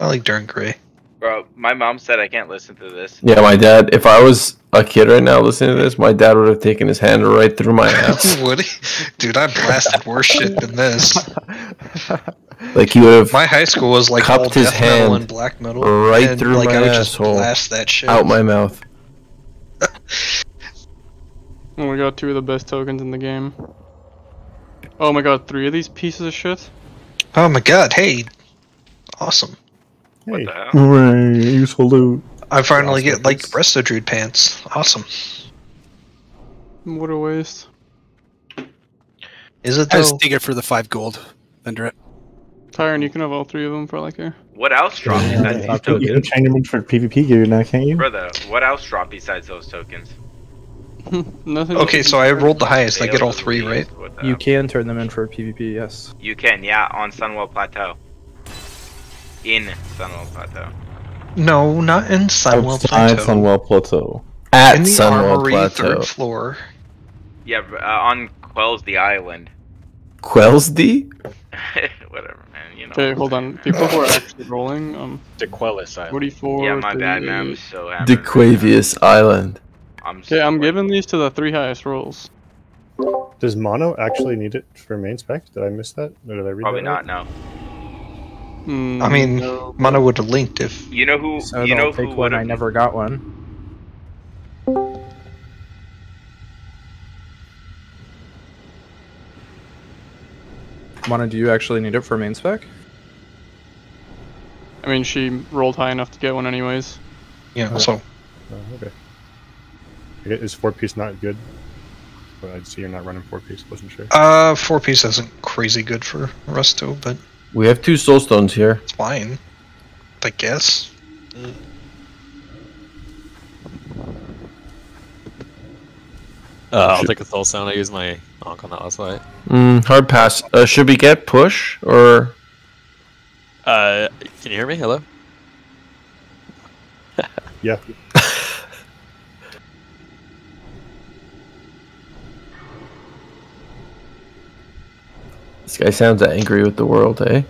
I like Dir En Grey. Bro, my mom said I can't listen to this. Yeah, my dad, if I was a kid right now listening to this, my dad would have taken his hand right through my ass. Would he? Dude, I blasted worse shit than this. like he would have My high school was like all cupped his death metal and black metal. right and, through like, my I would just asshole, blast that shit. out my mouth. Oh, we got two of the best tokens in the game. Oh my god, three of these pieces of shit? Oh my god, hey. Awesome. What the hell? Hooray, useful loot. I finally get like Resto Druid pants. Awesome. What a waste. Is it I though? just take it for the five gold. Vendor it. Tyron, you can have all three of them for like a. What else dropped besides these You tokens? can change them for PvP gear now, can't you? Brother, what else dropped besides those tokens? Nothing. Okay, so I rolled the highest. I get all three, right? You can turn them in for PvP, yes. You can, yeah, on Sunwell Plateau. In Sunwell Plateau. No, not in Sunwell Outside Plateau. Sunwell Plateau. At In the Sunwell armory, Plateau. third floor. Yeah, uh, on Quells the island. Quellsdy? Whatever, man. You know. Okay, hold on. People who are actually rolling, um, DeQuellis Island. 44. Yeah, my bad, man. I'm 38. so happy. DeQuavius Island. I'm Okay, I'm giving these to the three highest rolls. Does mono actually need it for main spec? Did I miss that? Or did I read Probably that not. right? No. Hmm, I mean, Mono would have linked if. You know who? So you know who would. I never got one. Mono, do you actually need it for main spec? I mean, she rolled high enough to get one anyways. Yeah, so. Oh, okay. Okay, Is four piece not good? But I see you're not running four piece. Wasn't sure. Uh, four piece isn't crazy good for Resto, but We have two soulstones here. it's fine. I guess. Uh, I'll take a soulstone. I use my Ankh on that last fight. Mm, hard pass. Uh, should we get push or? Uh, can you hear me? Hello. Yeah. This guy sounds angry with the world, eh?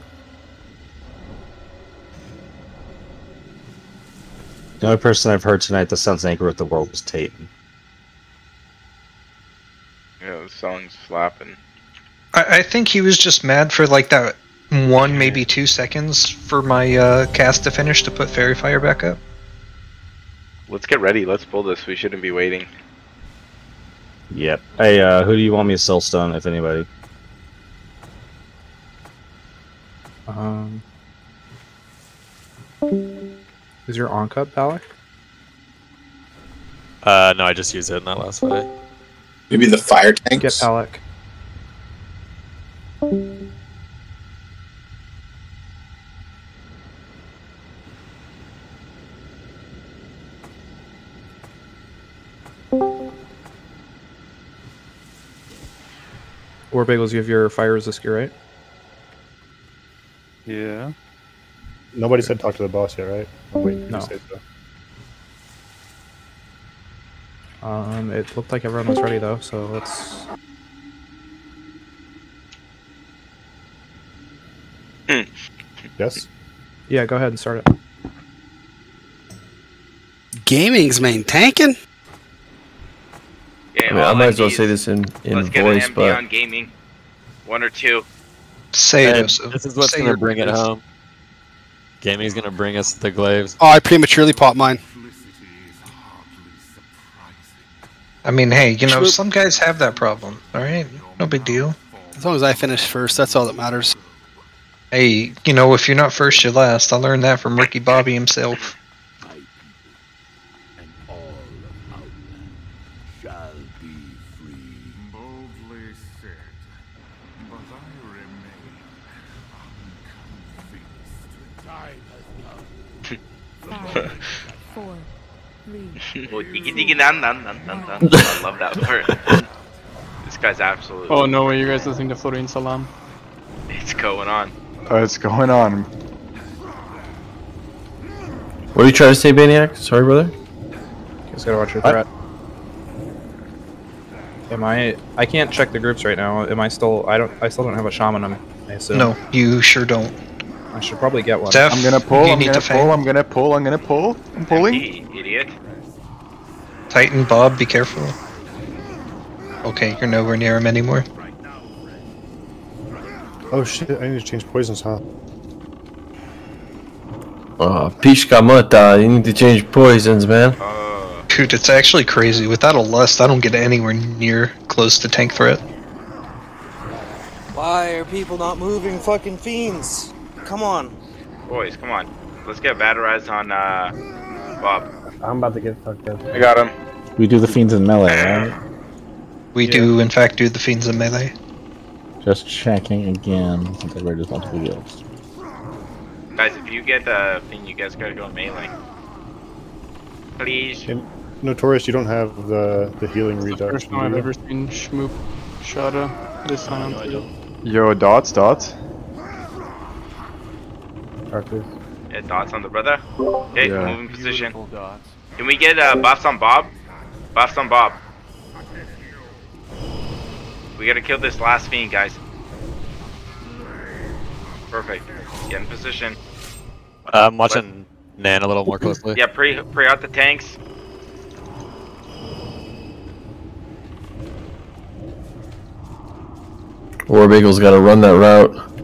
The only person I've heard tonight that sounds angry with the world was Tate. Yeah, the song's flapping. I, I think he was just mad for like that one, maybe two seconds for my uh, cast to finish to put Faerie Fire back up. Let's get ready. Let's pull this. We shouldn't be waiting. Yep. Hey, uh, who do you want me to soulstone, if anybody? Um, is your on cup, Balak? Uh, no, I just used it in that last fight. Maybe the fire tanks. Get Alec. War Bagels, you have your fire resist gear, right? Yeah. Nobody said talk to the boss yet, right? I'm waiting for No. to say so. Um, it looked like everyone was ready though, so let's. Yes. Yeah, go ahead and start it. Gaming's main tanking. Yeah, I mean, I might as well say this in, in Let's get voice, an MD but on gaming. One or two. Say And it. this is what's gonna bring it home. Gaming's gonna bring us the glaives. Oh, I prematurely popped mine. I mean, hey, you know, True. some guys have that problem. All right, no big deal. As long as I finish first, that's all that matters. Hey, you know, if you're not first, you're last. I learned that from Ricky Bobby himself. Oh, diggy diggy nan nan nan nan nan. I love that part. This guy's absolutely. Oh no way, you guys listening to Florin Salam? It's going on. Oh, it's going on? what are you trying to say, Baniac? Sorry, brother. Just gotta watch your What? threat. Am I? I can't check the groups right now. Am I still? I don't. I still don't have a shaman. I'm, I assume. No, you sure don't. I should probably get one. Steph, I'm gonna pull. you I'm need gonna to pull. I'm gonna pull. I'm gonna pull. I'm pulling. MD, idiot. Titan, Bob, be careful. Okay, you're nowhere near him anymore. Oh shit! I need to change poisons, huh? Oh, Pishka Mata, you need to change poisons, man. Dude, it's actually crazy. Without a lust, I don't get anywhere near close to tank threat. Why are people not moving fucking fiends? Come on. Boys, come on. Let's get batterized on uh, Bob. I'm about to get fucked up. I got him. We do the fiends in melee, right? We do, in fact, do the fiends in melee. Just checking again, since I read just multiple guilds. Guys, if you get the thing, you guys gotta go melee. Please. And Notorious, you don't have the the healing First reduction. time I've do ever seen Shmoop Shada this time. Yo, dots, dots. Arthur. Yeah, dots on the brother. Okay, Yeah. moving position. Can we get uh, buffs on Bob? Buffs on Bob. We gotta kill this last fiend, guys. Perfect. Get in position. Uh, I'm watching Nan a little more closely. Yeah, pre pre out the tanks. War Beagle's got to run that route.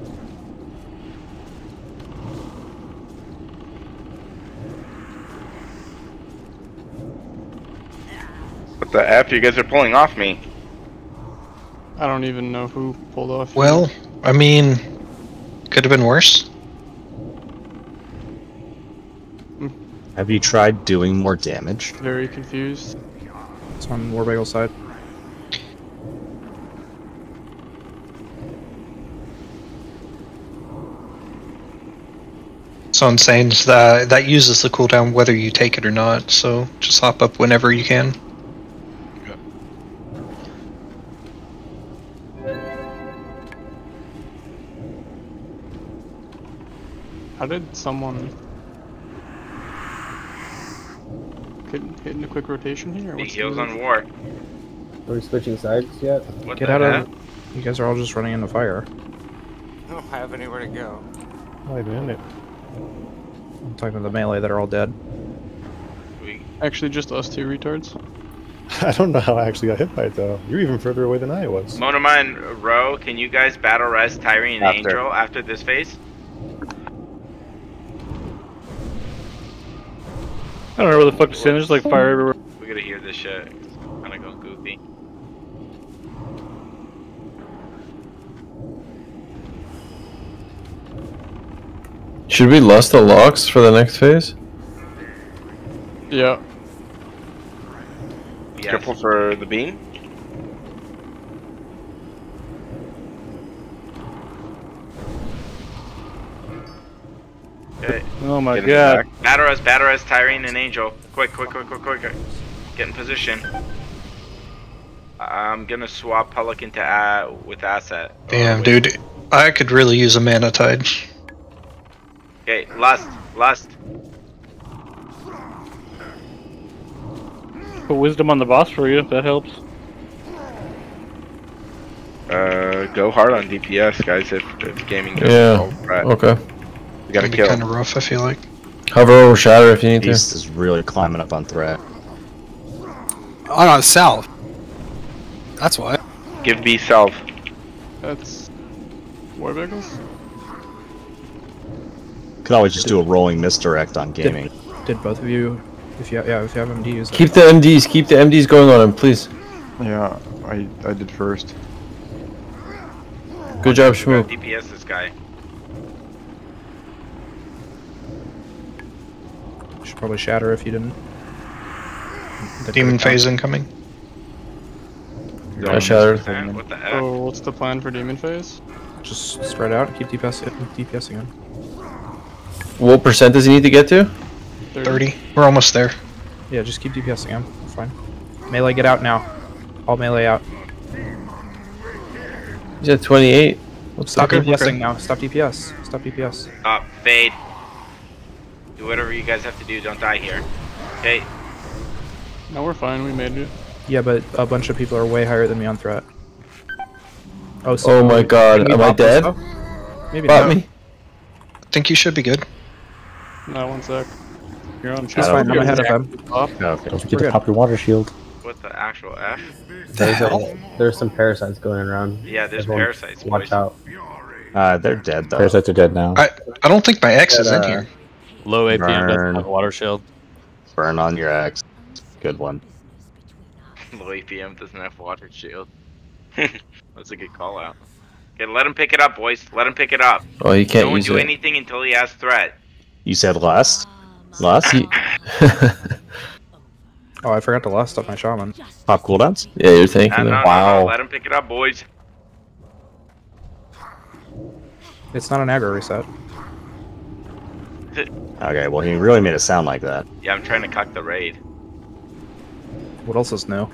The F you guys are pulling off me? I don't even know who pulled off. Well, I mean, could have been worse. Mm. Have you tried doing more damage? Very confused. It's on Warbagle's side. So insane that that uses the cooldown whether you take it or not. So just hop up whenever you can. How did someone get hit in a quick rotation here? Big What's heals the- on war. Are we switching sides yet? What Get the out heck? of. You guys are all just running into fire. I don't have anywhere to go. Not even in it. I'm talking about the melee that are all dead. We... Actually, just us two retards. I don't know how I actually got hit by it though. You're even further away than I was. Monoma and Ro, can you guys battle res Tyrene and After. Angel after this phase? I don't know where the fuck to stand. There's like fire everywhere. We gotta hear this shit. It's kinda going goofy. Should we lust the locks for the next phase? Yeah. Careful for the beam. Okay. Oh my Get god. back. Battle res, battle res Tyrene and Angel. Quick, quick, quick, quick, quick. Get in position. I'm gonna swap Pelican to uh, with asset. Damn, dude, I could really use a mana tide. Okay, lust, lust. Put wisdom on the boss for you if that helps. Uh, go hard on DPS, guys. If, if gaming doesn't Yeah. fall right. Okay. We gotta Be kill. kind of rough. I feel like. Hover over Shatter if you need Beast to. is really climbing up on threat. Oh no, south. That's why. Give B self. That's Warbagles? Could always just do a rolling misdirect on gaming. Did both of you? If you yeah, if you have MDs. use it. Keep the MDs. Keep the MDs going on him, please. Yeah, I I did first. Good job, Shmoo. DPS this guy. Should probably shatter if you didn't. Did Demon phase incoming. I shattered. What the F? Oh, what's the plan for Demon Phase? Just spread out. Keep DPS DPSing in. What percent does he need to get to? Thirty. We're almost there. Yeah, just keep DPSing him. Fine. Melee, get out now. All melee out. He's at 28. What's Stop DPSing now. Stop DPS. Stop DPS. Stop. Fade. Do whatever you guys have to do. Don't die here. Okay. No, we're fine. We made it. Yeah, but a bunch of people are way higher than me on threat. Oh, Oh my god, am I bop this, dead? Maybe Bot not. me? I think you should be good. No, one sec. You're on He's fine. I'm ahead of him. Okay. Don't forget to pop your water shield. What the actual F? There's, a, there's some parasites going around. Yeah, there's Everyone parasites, Watch boys. out. Uh, they're dead though. Parasites are dead now. I I don't think my X is in uh, here. Low APM doesn't have a water shield. Burn on your axe. Good one. Low APM doesn't have water shield. That's a good call out. Okay, let him pick it up, boys. Let him pick it up. Oh, he can't Don't use do it. anything until he has threat. You said last? Last? Oh, I forgot to last up my shaman. Pop cooldowns? yeah, you're No, thanking no, no, Wow. no, let him pick it up, boys. It's not an aggro reset. Okay, well he really made it sound like that. Yeah, I'm trying to cock the raid. What else is new?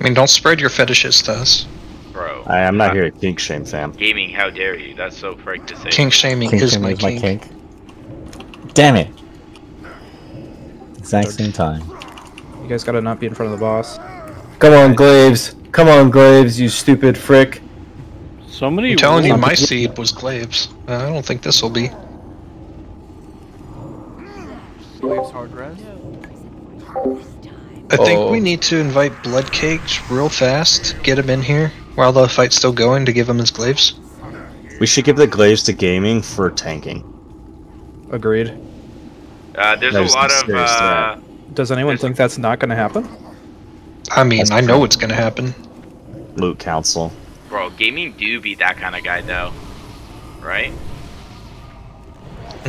I mean, don't spread your fetishes to us. Bro. I, I'm not here to kink shame fam. Gaming, how dare you? That's so frick to say. Kink shaming Kink is shaming my is my kink. kink. Damn it. Exact same time. You guys gotta not be in front of the boss. Come on, Glaves. Come on, Glaves, you stupid frick. So many. I'm telling you, my seed was Glaves. Uh, I don't think this will be. Waves hard res. I think Oh. we need to invite Blood Cakes real fast, get him in here while the fight's still going to give him his Glaves. We should give the glaives to gaming for tanking. Agreed. Uh, there's There's a lot of uh, Does anyone think that's not gonna happen? I mean, That's I know true. it's gonna happen. loot council. bro. Gaming do be that kind of guy though, right?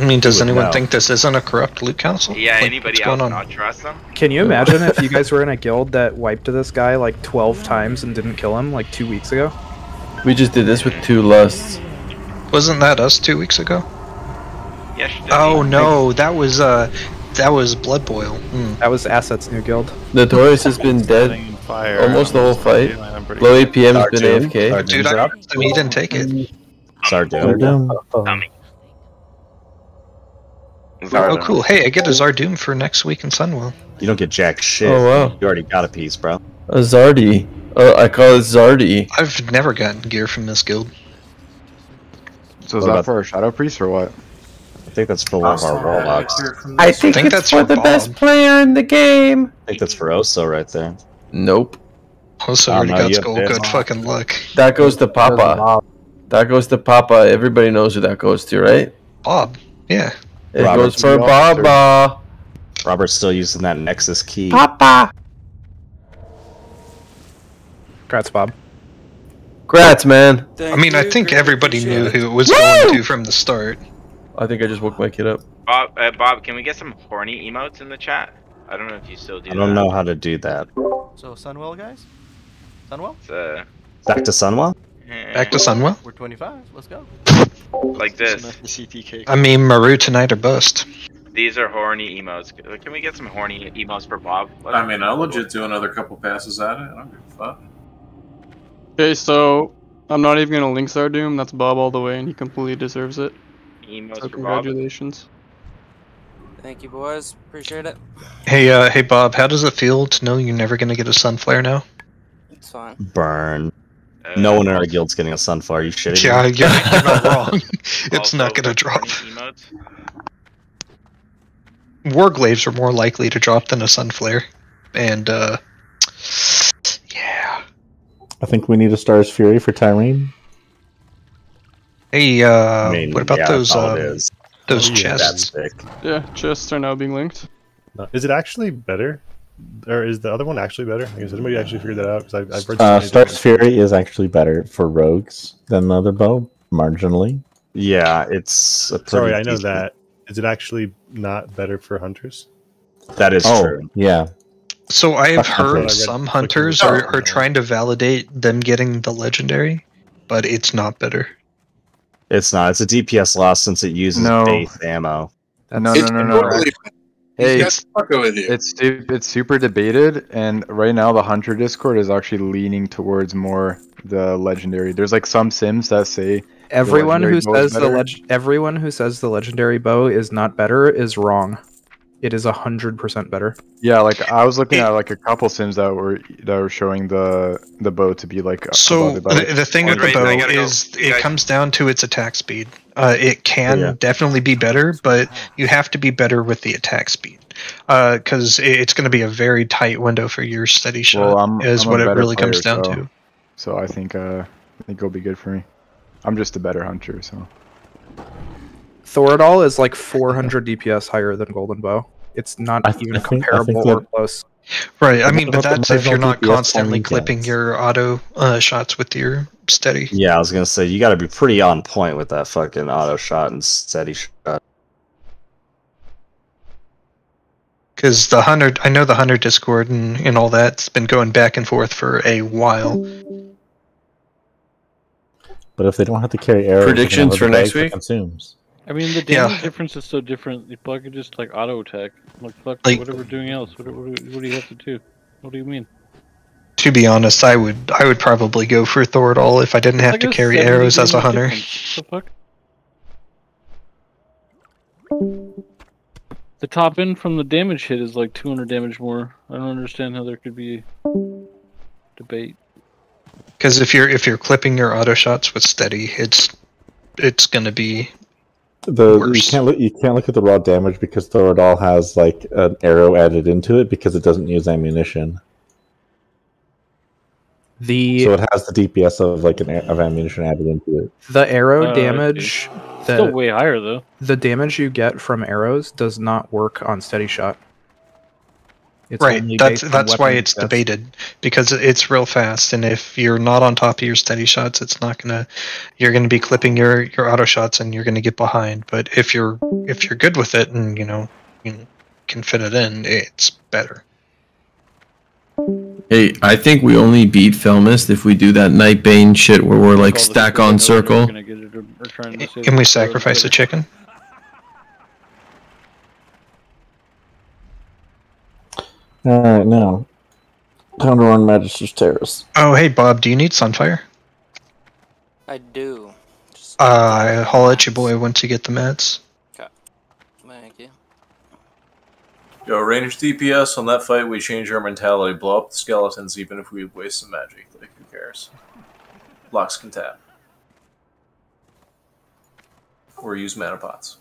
I mean, does anyone know. think this isn't a corrupt loot council? Yeah. Like, anybody else going on? not trust them? Can you imagine if you guys were in a guild that wiped this guy like 12 times and didn't kill him like two weeks ago? We just did this with two lusts. Wasn't that us two weeks ago? Yes. Oh no, that was uh, that was Blood Boil. Hmm. That was Asset's new guild. Notorious has been dead fire almost the whole fight. Low APM has been Zardoom. AFK. Zardoom Dude, I. I mean, he didn't take it. Zardoom. Oh, cool. Hey, I get a Zardoom for next week in Sunwell. You don't get jack shit. Oh, wow. You already got a piece, bro. A Zardy. Uh, I call it Zardy. I've never gotten gear from this guild. So is What that for our Shadow Priest or what? I think that's for one of our warlocks. I think, think it's that's for for the Bob. best player in the game. I think that's for Oso right there. Nope. Also, Oh, already no, got you have skull. this. Good fucking luck. That goes to Papa. That goes to Papa. Everybody knows who that goes to, right? Bob. Yeah. It Robert goes for Baba. Robert's still using that Nexus key. Papa. Congrats, Bob. Grats, man. I mean, I think everybody knew who it was going to from the start. I think I just woke my kid up. Bob, uh, Bob, can we get some horny emotes in the chat? I don't know if you still do. I don't that. know how to do that. So Sunwell guys, Sunwell. Uh, Back to Sunwell? Back to Sunwell. We're 25. Let's go. like this. I mean, M'uru tonight or bust. These are horny emotes. Can we get some horny emotes for Bob? I mean, I'll legit do another couple passes at it. I don't give a fuck. Okay, so I'm not even gonna link Zardoom. That's Bob all the way, and he completely deserves it. Emotes So for Bob. congratulations. Thank you, boys. Appreciate it. Hey, uh, hey, Bob. How does it feel to know you're never gonna get a sun flare now? It's fine. Burn. No one in our guild's getting a Sunflare. You shitting? Yeah, me? you're, you're not wrong. it's Also, not gonna drop. horny emotes. Warglaives are more likely to drop than a Sunflare, and uh, yeah. I think we need a Star's Fury for Tyrene. Hey, uh, I mean, what about yeah, those that's um, those chests? That's thick. Yeah, chests are now being linked. Is it actually better, or is the other one actually better? Like, has anybody actually figured that out? Because I've, I've heard. Uh, many Star's Fury is actually better for rogues than the other bow, marginally. Yeah, it's a pretty Sorry, I know decent- that. Is it actually not better for hunters? That is oh, true. yeah. So I have heard hunters. some hunters are, oh. are trying to validate them getting the legendary, but it's not better. It's not. It's a DPS loss since it uses No. base ammo. No, no, It's no, no, no. totally- Hey, He's it's, got with you. it's it's super debated, and right now the Hunter Discord is actually leaning towards more the legendary. There's like some sims that say Everyone who legendary bow is says the better. leg- everyone who says the legendary bow is not better is wrong. It is a hundred percent better. Yeah, like I was looking at like a couple sims that were that were showing the the bow to be like So above the the, the thing with the bow gotta go. is it guys- comes down to its attack speed. Uh, it can Yeah. definitely be better, but you have to be better with the attack speed because it's going to be a very tight window for your steady shot. Well, I'm- is I'm what it better really comes down so- to. So I think uh I think it'll be good for me. I'm just a better hunter, so Thori'dal is like 400 DPS higher than Golden Bow. It's not I th- even I think- I comparable think or close. Right. I mean, but that's if you're not DPS constantly clipping your auto uh, shots with your steady. Yeah, I was gonna say you got to be pretty on point with that fucking auto shot and steady shot. Because the hunter, I know the hunter Discord and, and all that's been going back and forth for a while. But if they don't have to carry arrows, Predictions for next week? Consumes. I mean, the Yeah. difference is so different. The plug could just like auto attack. Like fuck, Like- whatever we're doing else. What, what, what do you have to do? What do you mean? To be honest, I would I would probably go for Thori'dal if I didn't have to carry arrows as a hunter. The fuck? The top end from the damage hit is like 200 damage more. I don't understand how there could be debate. Because if you're if you're clipping your auto shots with steady, it's it's gonna be The you can't look you can't look at the raw damage because Thori'dal has like an arrow added into it because it doesn't use ammunition. The So it has the DPS of like an of ammunition added into it. the arrow oh, I see. damage Still way higher though. the damage you get from arrows does not work on steady shot. It's right. only That's that's why it's stats. debated because it's real fast, and if you're not on top of your steady shots, it's not gonna. You're gonna be clipping your your auto shots, and you're gonna get behind. But if you're if you're good with it, and you know you can fit it in, it's better. Hey, I think we only beat Felmyst if we do that Nightbane shit where we're like stack on that know they're circle. gonna get it or- or trying to say Can we it's better than sacrifice a better. Chicken? Alright, now. Time to run Magister's Terrace. Oh, hey Bob, do you need Sunflare? I do. Uh, I'll let you boy once you get the meds. Thank you. Yo, ranged DPS on that fight, we change our mentality. Blow up the skeletons even if we waste some magic. Like, who cares? Locks can tap. Or use mana pots.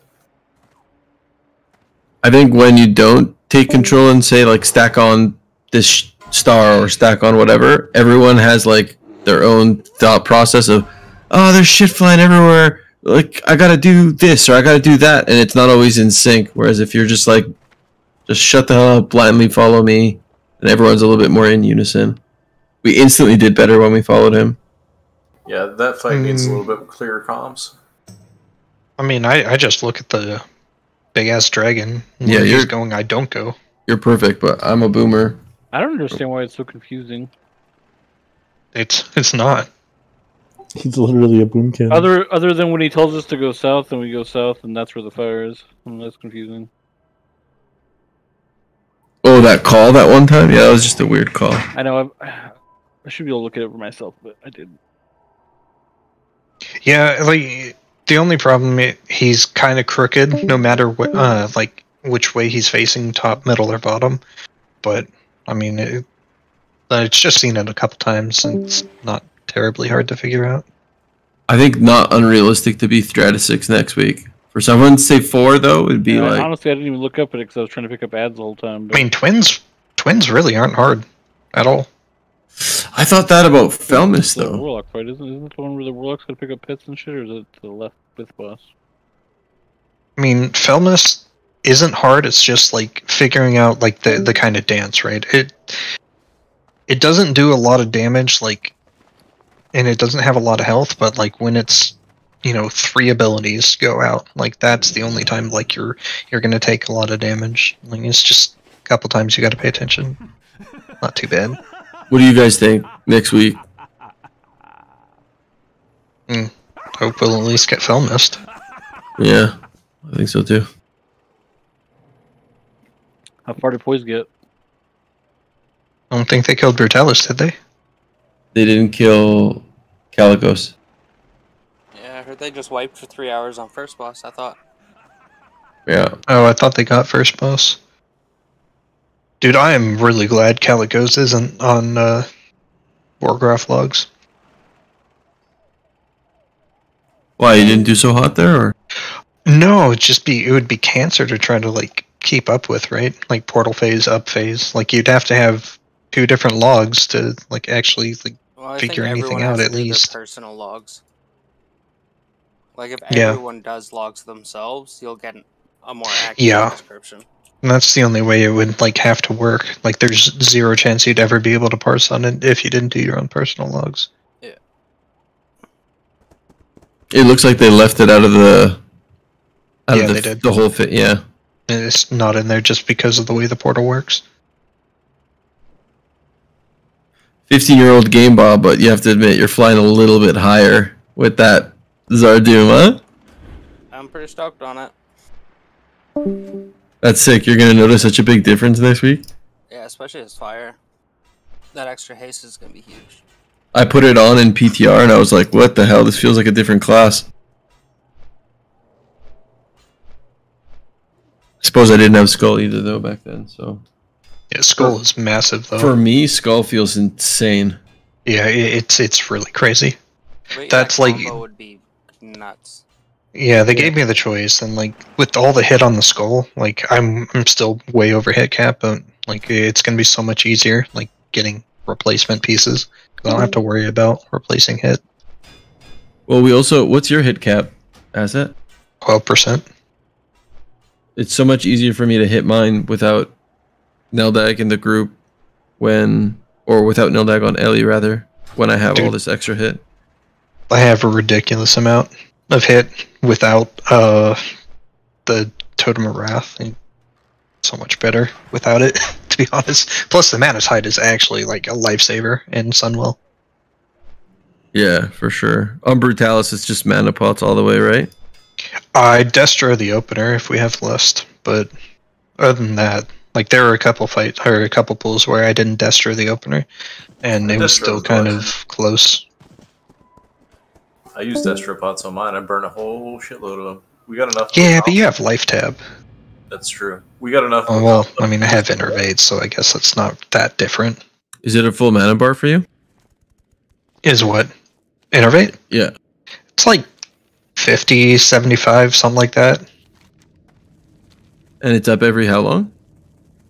I think when you don't take control and say like stack on this sh- star or stack on whatever, everyone has like their own thought process of, oh, there's shit flying everywhere. Like I gotta do this or I gotta do that, and it's not always in sync. Whereas if you're just like, just shut the hell up, blindly follow me, and everyone's a little bit more in unison. We instantly did better when we followed him. Yeah, that fight needs a Mm. little bit clearer comms. I mean, I, I just look at the big ass dragon. Where Yeah, you're- going. I don't go. You're perfect, but I'm a boomer. I don't understand why it's so confusing. It's it's not. He's literally a boomkin. Other other than when he tells us to go south and we go south and that's where the fire is. Mm, that's confusing. Oh, that call that one time? Yeah, that was just a weird call. I know I, I should be able to look it over myself, but I didn't. Yeah, like the only problem i he's kind of crooked, no mm-hmm. matter what, mm-hmm. uh, like which way he's facing, top, middle, or bottom. But I mean, it, uh, it's just seen it a couple times, and it's mm. not terribly hard to figure out. I think not unrealistic to be Stratus 6 next week. For someone to say 4, though, it'd be Yeah, like. honestly, I didn't even look up at it because I was trying to pick up ads all the whole time. I mean, twins, twins really aren't hard at all. I thought that about Felmyst, it's the though. warlock fight isn't isn't it the one where the warlock's gonna pick up pets and shit, or is it the left with boss? I mean, Felmyst isn't hard. It's just like figuring out like the the kind of dance, right? It it doesn't do a lot of damage, like, and it doesn't have a lot of health. But like when it's you know three abilities go out, like that's the only time like you're you're gonna take a lot of damage. Like it's just a couple times you got to pay attention. Not too bad. What do you guys think next week? Mm, hope we'll at least get Felmyst. Yeah, I think so too. How far did Poise get? I don't think they killed Brutallus, did they? They didn't kill Kalecgos. Yeah, I heard they just wiped for three hours on first boss. I thought. Yeah. Oh, I thought they got first boss. Dude, I am really glad Kalecgos isn't on uh, Warcraft logs. Why, you didn't do so hot there, or? No, it'd just be it would be cancer to try to like keep up with, right? Like portal phase, up phase. Like you'd have to have two different logs to like actually like Well, figure anything out has at to do their least. personal logs. Like if Yeah. everyone does logs themselves, you'll get a more accurate Yeah. description. And that's the only way it would like have to work. Like there's zero chance you'd ever be able to parse on it if you didn't do your own personal logs. Yeah. It looks like they left it out of the. Out Yeah, of the, they did. the whole fit, yeah. And It's not in there just because of the way the portal works. 15 year old game ball, but you have to admit you're flying a little bit higher with that Zhar'doom, huh? I'm pretty stoked on it. That's sick. You're gonna notice such a big difference next week. Yeah, especially his fire. That extra haste is gonna be huge. I put it on in PTR and I was like, what the hell? This feels like a different class. I suppose I didn't have skull either though back then. So Yeah, skull is massive though. for me, skull feels insane. yeah, it's it's really crazy. But That's yeah, like combo would be nuts. Yeah, they gave me the choice, and like with all the hit on the skull, like I'm I'm still way over hit cap, but like it's gonna be so much easier, like getting replacement pieces. I don't have to worry about replacing hit. Well, we also what's your hit cap asset? Twelve percent. It's so much easier for me to hit mine without Neldag in the group when or without Neldag on Ellie rather when I have all this extra hit. I have a ridiculous amount of hit without uh the totem of wrath. and So much better without it, to be honest. Plus, the Mana Tide is actually like a lifesaver in Sunwell. Yeah, for sure. On Brutallus, it's just mana pots all the way, right? I Destro the opener if we have list, but other than that, like there were a couple fight or a couple pulls where I didn't Destro the opener, and it was still kind nice. of close. I used Destropots on mine. I burned a whole shitload of them. We got enough. Yeah, but you have life tap. That's true. We got enough. Oh well, I mean I have Innervate, so I guess that's not that different. Is it a full mana bar for you? Is what? Innervate? Yeah. It's like 50, 75, something like that. And it's up every how long?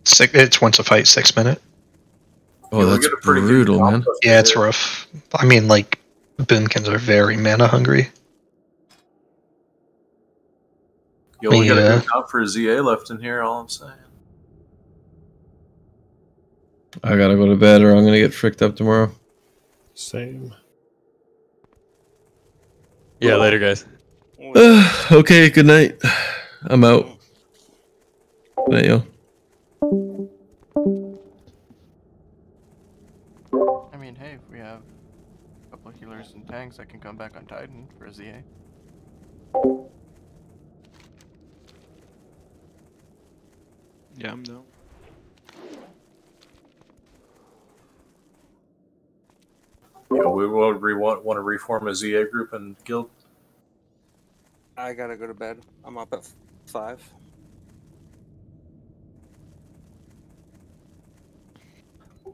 Six, it's once a fight, six minute. Oh, that's brutal, man. Yeah, it's rough. I mean, like, boomkins are very mana hungry. You only got a Yeah. good comp for a ZA left in here. All I'm saying. I gotta go to bed or I'm gonna get fricked up tomorrow. Same. Yeah, later, guys. okay, good night. I'm out. Good night, yo. Healers and tanks that can come back on Titan for a ZA. Yeah, I'm down. You know, we want, re- want, want to reform a ZA group and guild. I gotta go to bed. I'm up at f- five.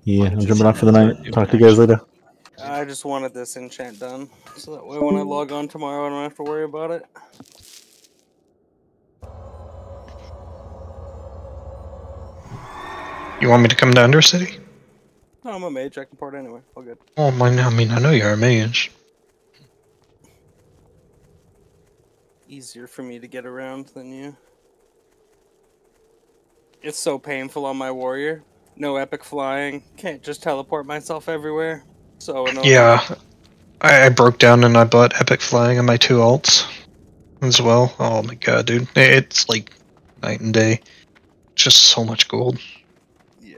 Yeah, I'm jumping off for the night. Talk to you guys later. I just wanted this enchant done, so that way when I log on tomorrow, I don't have to worry about it. You want me to come to Undercity? No, I'm a mage. I can port anyway. All good. Oh, my, I mean, I know you're a mage. Easier for me to get around than you. It's so painful on my warrior. No epic flying. Can't just teleport myself everywhere. So. Yeah, I, I broke down and I bought Epic Flying on my two alts as well. Oh my god, dude. It's like night and day. Just so much gold. Yeah.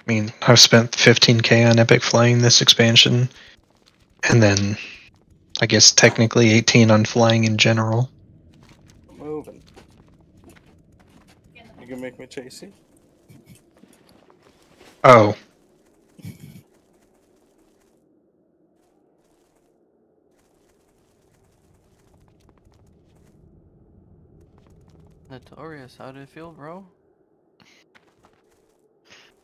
I mean, I've spent 15k on Epic Flying this expansion, and then I guess technically 18 on flying in general. Moving. You can make me chase you? Oh, Notorious, how did it feel, bro?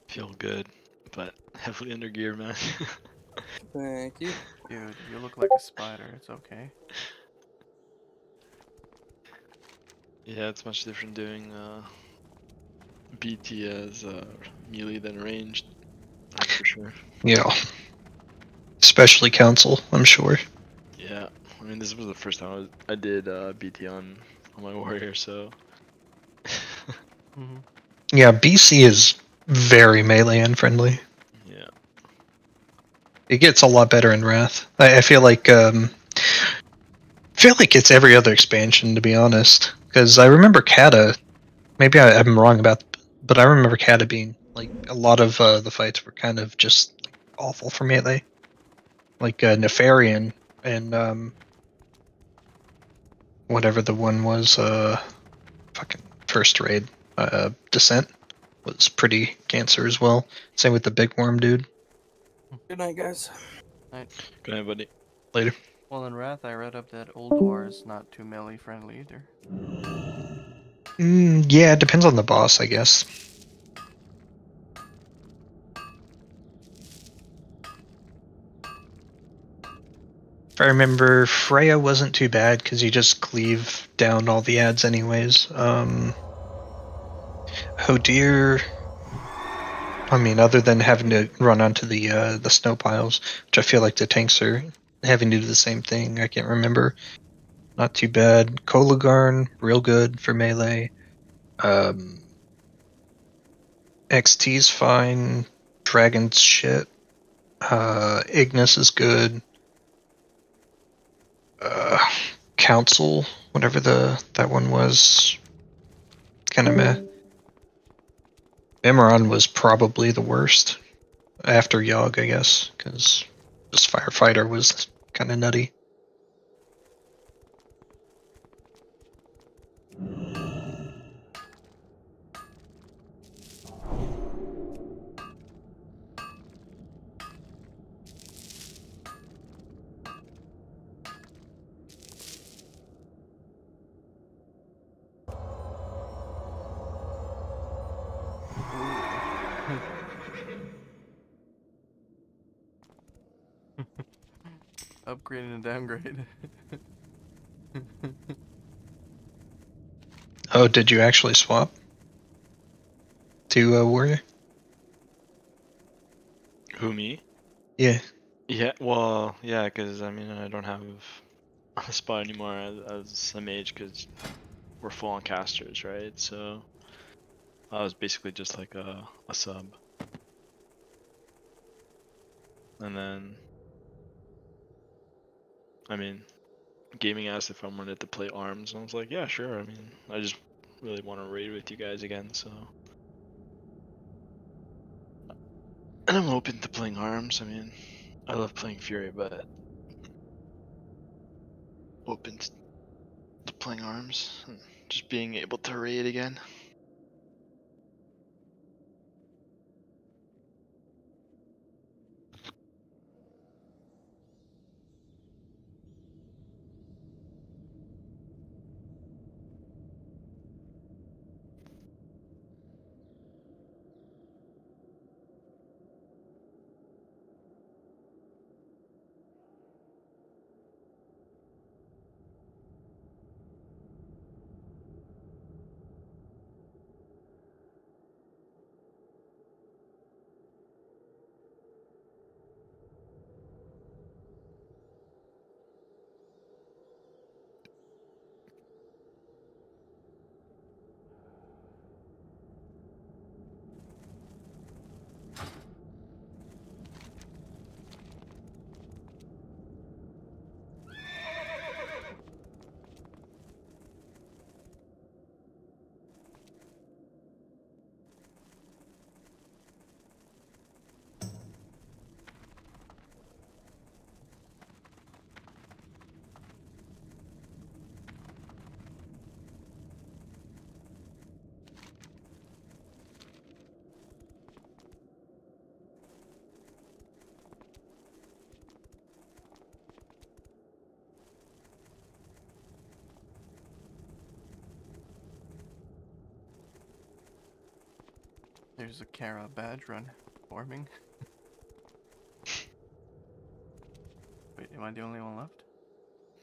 Feel good, but heavily under gear, man. Thank you. Dude, you look like a spider. It's okay. yeah, it's much different doing uh, BT as uh, melee than ranged. For sure. yeah. Especially Council, I'm sure. Yeah, I mean, this was the first time I, was, I did uh, BT on, on my warrior, so. Mm-hmm. Yeah, BC is very melee unfriendly. Yeah. It gets a lot better in Wrath. I, I feel like um, I feel like it's every other expansion to be honest. Because I remember Kata. Maybe I, I'm wrong about, but I remember Kata being like a lot of uh, the fights were kind of just like, awful for melee. Like uh, Nefarian and um, whatever the one was, uh, fucking first raid, uh, Descent was pretty cancer as well. Same with the big worm dude. Good night, guys. Night. Good night, buddy. Later. Well, in Wrath, I read up that Ulduar is not too melee friendly either. Mm, yeah, it depends on the boss, I guess. If I remember, Freya wasn't too bad because you just cleave down all the ads anyways. Um, oh dear. I mean, other than having to run onto the uh, the snow piles, which I feel like the tanks are having to do the same thing. I can't remember. Not too bad. Kologarn, real good for melee. Um, XT's fine. Dragon's shit. Uh, Ignis is good. Uh, Council, whatever the that one was, kind of meh. Mimiron was probably the worst after Yogg, I guess, because this firefighter was kind of nutty. Upgrade and downgrade. Oh, did you actually swap to uh, Warrior? Who me? Yeah. Yeah, well, yeah, because I mean, I don't have a spot anymore as, as a mage because we're full on casters, right? So I was basically just like a, a sub. And then, I mean, gaming asked if I wanted to play arms, and I was like, yeah, sure. I mean, I just really want to raid with you guys again, so. And I'm open to playing arms. I mean, I love playing Fury, but open to playing arms and just being able to raid again. There's a Kara badge run forming. Wait, am I the only one left?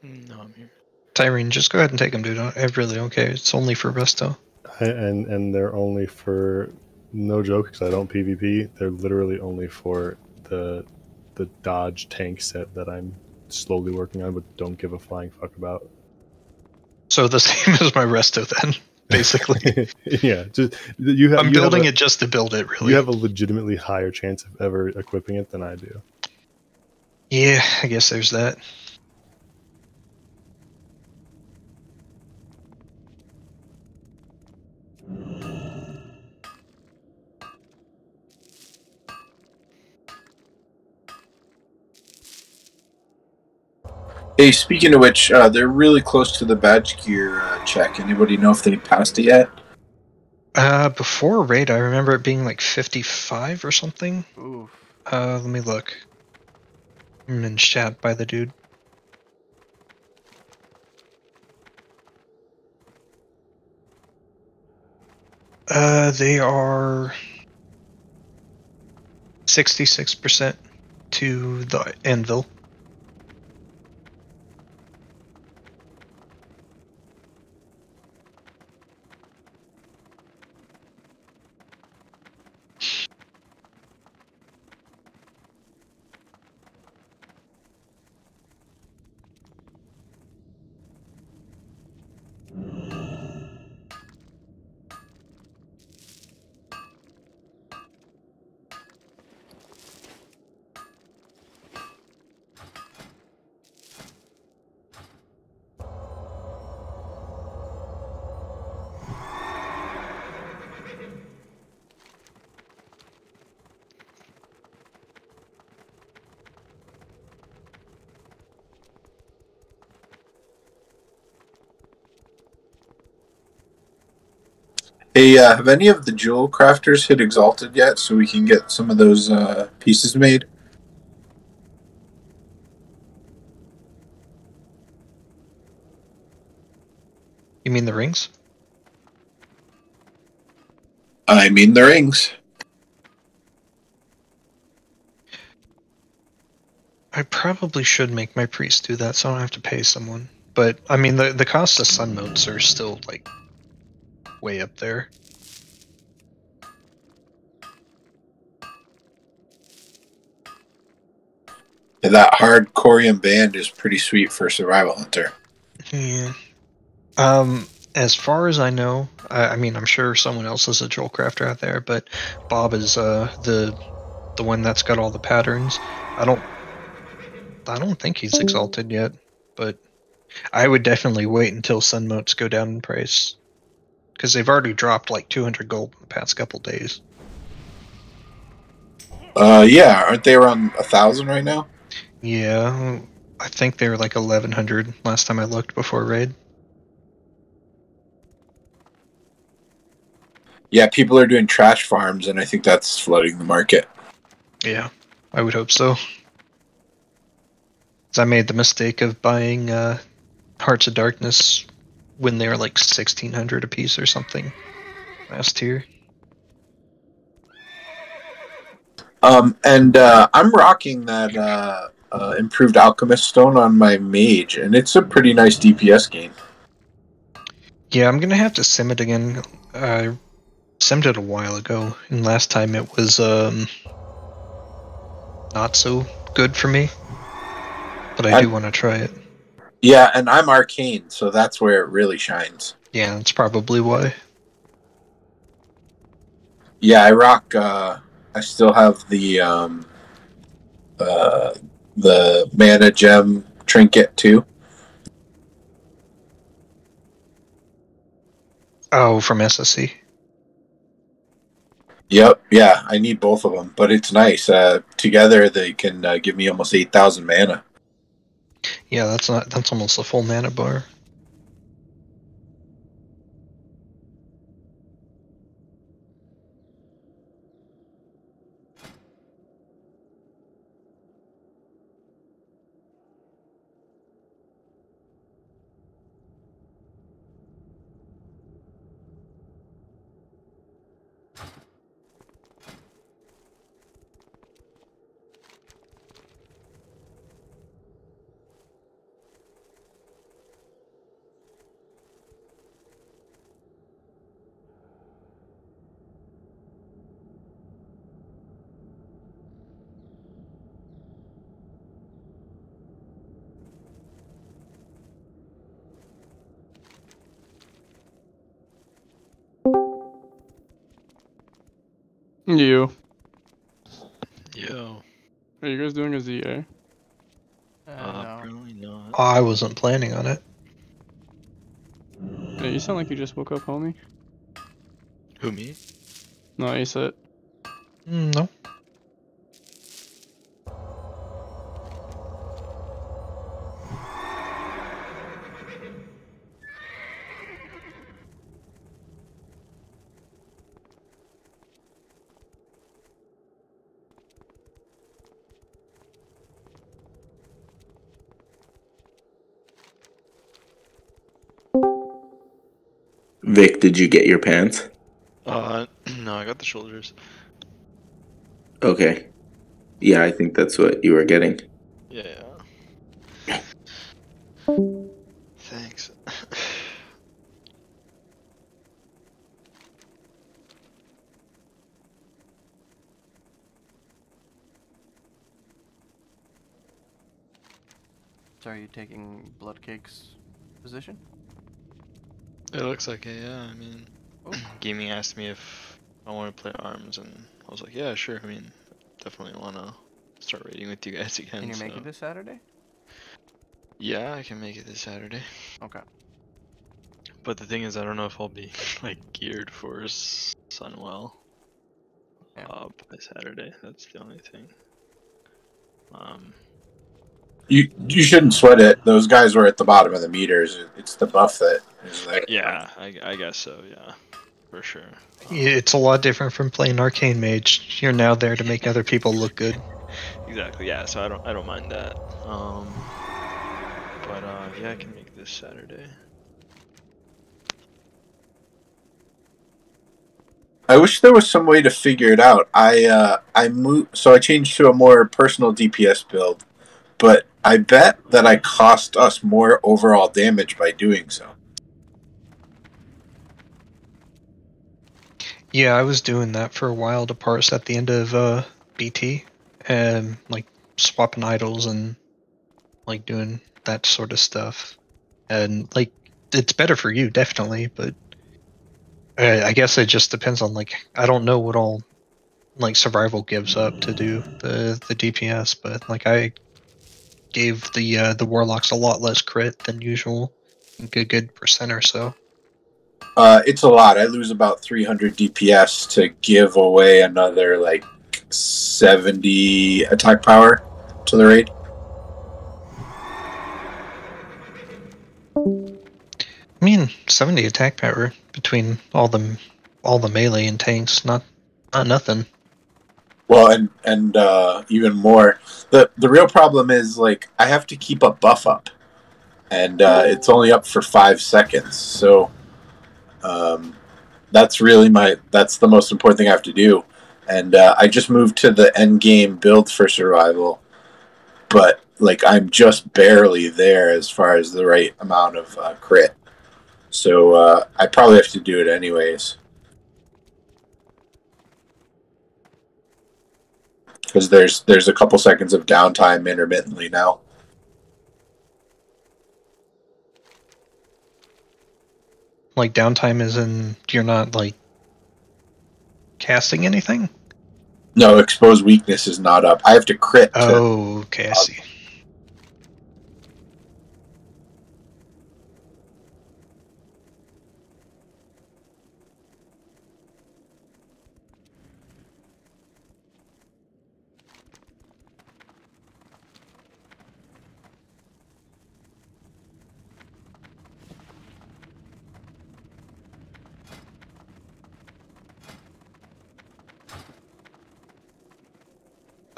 No, I'm here. Tyrene, just go ahead and take him, dude. I really don't care. It's only for Resto. I, and and they're only for no joke because I don't PvP. They're literally only for the the dodge tank set that I'm slowly working on, but don't give a flying fuck about. So the same as my Resto, then, basically. yeah, just you have. I'm you have building a- it just to build it, really. You have a legitimately higher chance of ever equipping it than I do. Yeah, I guess there's that. Hey, speaking of which, uh, they're really close to the badge gear uh, check. Anybody know if they passed it yet? Uh, before raid, I remember it being like 55 or something. Uh, let me look. I'm in chat by the dude. Uh, they are 66% to the anvil. Hey, uh, have any of the jewel crafters hit exalted yet, so we can get some of those uh, pieces made? You mean the rings? I mean the rings. I probably should make my priest do that, so I don't have to pay someone. But I mean, the the cost of sun motes are still like way up there. That hard Khorium band is pretty sweet for Survival Hunter. Yeah. Um, as far as I know, I, I mean, I'm sure someone else is a jewel crafter out there, but Bob is uh the the one that's got all the patterns. I don't, I don't think he's exalted yet, but I would definitely wait until sun motes go down in price because they've already dropped like 200 gold in the past couple days. Uh, yeah, aren't they around a thousand right now? Yeah, I think they were like 1100 last time I looked before raid. Yeah, people are doing trash farms, and I think that's flooding the market. Yeah, I would hope so. I made the mistake of buying uh, Hearts of Darkness when they were like 1600 a piece or something last year. Um, and uh, I'm rocking that uh, uh, improved alchemist stone on my mage, and it's a pretty nice DPS gain. Yeah, I'm gonna have to sim it again. I simmed it a while ago, and last time it was um not so good for me. But I do want to try it. Yeah, and I'm arcane, so that's where it really shines. Yeah, that's probably why. Yeah, I rock. Uh, I still have the um, uh, the mana gem trinket too. Oh, from SSC. Yep, yeah, I need both of them, but it's nice. Uh, together, they can uh, give me almost eight thousand mana. Yeah, that's not that's almost a full mana bar. You. Yo. Are you guys doing a ZA? Uh, Apparently not. I wasn't planning on it. Yeah, you sound like you just woke up, homie. Who me? No, you said. Mm, no. Vic, did you get your pants? Uh, no, I got the shoulders. Okay. Yeah, I think that's what you were getting. Yeah. Thanks. So are you taking Bloodcake's position? It looks like it, yeah. I mean, Gaming asked me if I want to play arms, and I was like, yeah, sure. I mean, definitely want to start raiding with you guys again. Can you make so- it this Saturday? Yeah, I can make it this Saturday. Okay. But the thing is, I don't know if I'll be like geared for Sunwell uh, by Saturday. That's the only thing. Um, You you shouldn't sweat it. Those guys were at the bottom of the meters. It's the buff that is there. yeah, I, I guess so. Yeah, for sure. Yeah, It's a lot different from playing Arcane Mage. You're now there to make other people look good. Exactly. Yeah. So I don't I don't mind that. Um, but uh, yeah, I can make this Saturday. I wish there was some way to figure it out. I uh, I moved, so I changed to a more personal DPS build, but I bet that I cost us more overall damage by doing so. Yeah, I was doing that for a while to parse at the end of uh, BT, and like swapping idols and like doing that sort of stuff. And like, it's better for you, definitely, but I guess it just depends on like I don't know what all like survival gives up to do the the DPS, but like I gave the uh, the warlocks a lot less crit than usual, a good good percent or so. Uh, it's a lot. I lose about 300 DPS to give away another like 70 attack power to the raid. I mean, seventy attack power between all the all the melee and tanks, not not nothing. Well, and and uh, even more, the the real problem is like I have to keep a buff up, and uh, it's only up for five seconds. So, um, that's really my that's the most important thing I have to do. And uh, I just moved to the end game build for survival, but like I'm just barely there as far as the right amount of uh, crit. So uh, I probably have to do it anyways. Because there's there's a couple seconds of downtime intermittently now. Like downtime is in you're not like casting anything. No, exposed weakness is not up. I have to crit. To, Oh, okay, I see.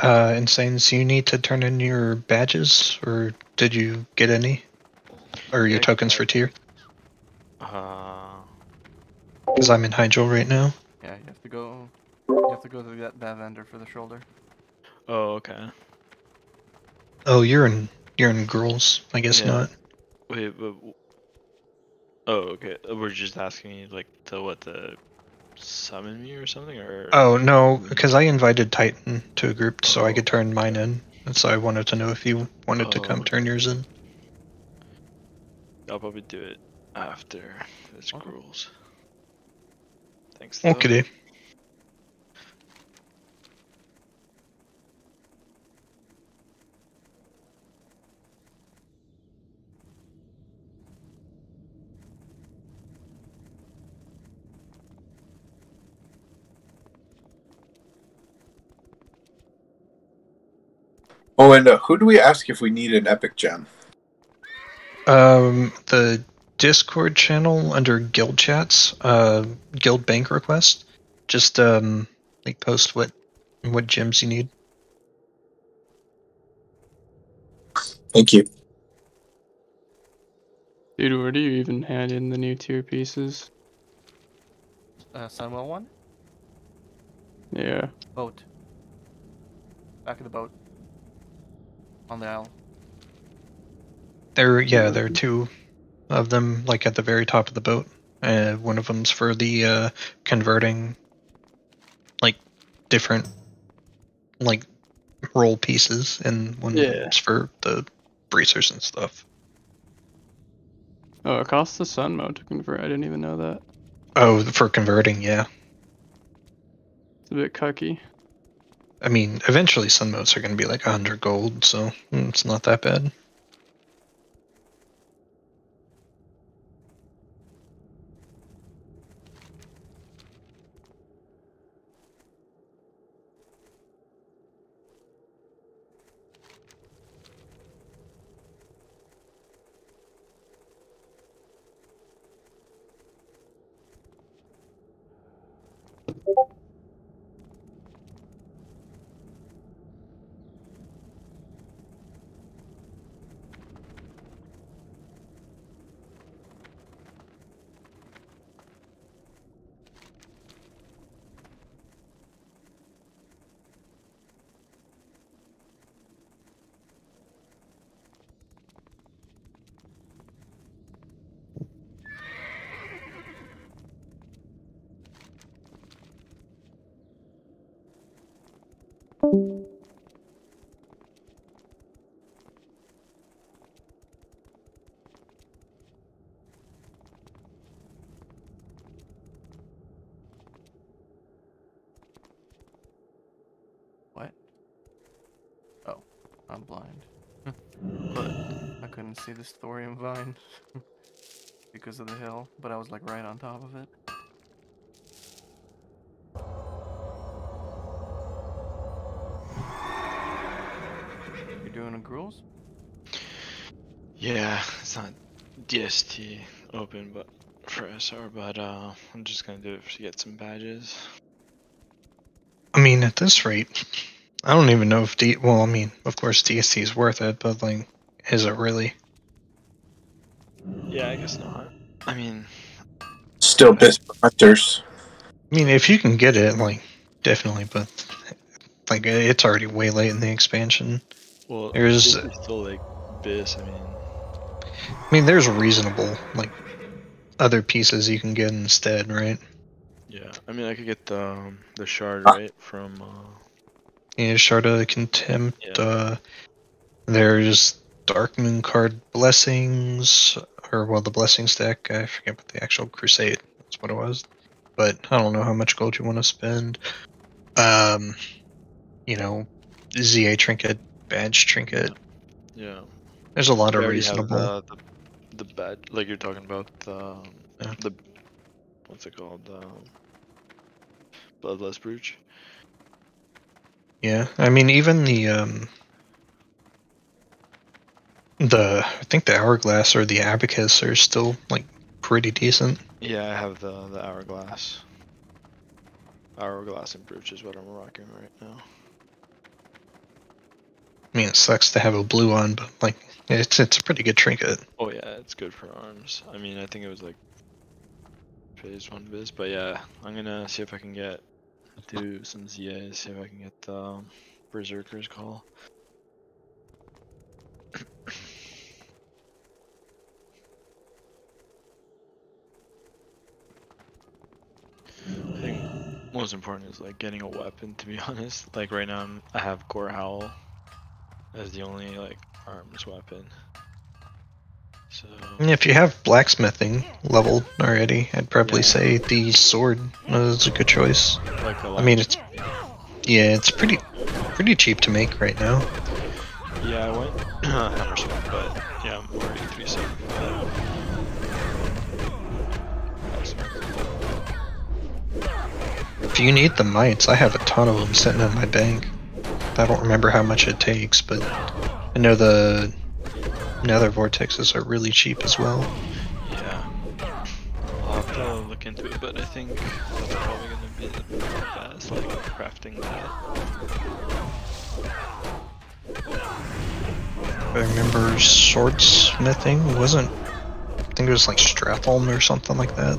Uh, insane. So you need to turn in your badges, or did you get any, or your tokens for tier? Uh, Because I'm in Hydro right now. Yeah, you have to go. You have to go to that, that vendor for the shoulder. oh, okay. Oh, you're in you're in Gruul's. I guess Yeah. not. Wait, but. Oh, okay. We're just asking you like to what the summon me or something, or Oh no, because I invited Titan to a group so I could turn mine in, and so I wanted to know if you wanted to Oh. come turn yours in. I'll probably do it after this oh. rules. Thanks. though. Okay. Oh, and uh, who do we ask if we need an epic gem? Um, the Discord channel under guild chats, uh, guild bank request. Just um, like post what what gems you need. Thank you. Dude, where do you even hand in the new tier pieces? Uh, Sunwell one. Yeah. Boat. Back of the boat. On the aisle. There, yeah, there are two of them, like at the very top of the boat. Uh, one of them's for the uh, converting, like different, like roll pieces, and one's Yeah. for the bracers and stuff. Oh, it costs the sun mote to convert. I didn't even know that. Oh, for converting, yeah. It's a bit cucky. I mean, eventually some modes are going to be like 100 gold, so mm, it's not that bad. I'm blind. but I couldn't see this thorium vine because of the hill, but I was like right on top of it. You're doing a Gruuls? Yeah, it's not DST open, but for SR, but uh, I'm just gonna do it to get some badges. I mean, at this rate, I don't even know if D. Well, I mean, of course, DST is worth it, but like, is it really? Yeah, I guess not. I mean, Still best hunters. I mean, if you can get it, like, definitely, but like, it's already way late in the expansion. well, There's- still like Bis. I mean, I mean, there's reasonable like other pieces you can get instead, right? yeah. I mean, I could get the um, the shard right from. Uh, Yeah, Shard of Contempt. Uh, there's Darkmoon card blessings, or well, the blessings deck. I forget what the actual Crusade. That's what it was. But I don't know how much gold you want to spend. Um, you know, ZA trinket, badge trinket. yeah. There's a lot We of already have reasonable. The, the, the bad, like you're talking about the um, the what's it called? Um, Bloodlust Brooch. Yeah, I mean, even the um, the I think the hourglass or the abacus are still like pretty decent. Yeah, I have the the hourglass. Hourglass and brooch is what I'm rocking right now. I mean, it sucks to have a blue one, but like it's it's a pretty good trinket. Oh yeah, it's good for arms. I mean, I think it was like phase one biz, but yeah, I'm gonna see if I can get do some ZAs, see if I can get the um, Berserker's call. I think most important is like getting a weapon. To be honest, like right now I'm, I have Gorehowl as the only like arms weapon. So if you have blacksmithing leveled already, I'd probably say the sword is a good choice. Like I mean, it's yeah, it's pretty pretty cheap to make right now. Yeah, I went Hammersmith, but yeah, I'm already 375. If you need the mites, I have a ton of them sitting in my bank. I don't remember how much it takes, but I know the nether vortexes are really cheap as well. Yeah. I'll have to look into it, but I think that's probably gonna be the like crafting that. I remember swordsmithing wasn't. I think it was like Stratholme or something like that.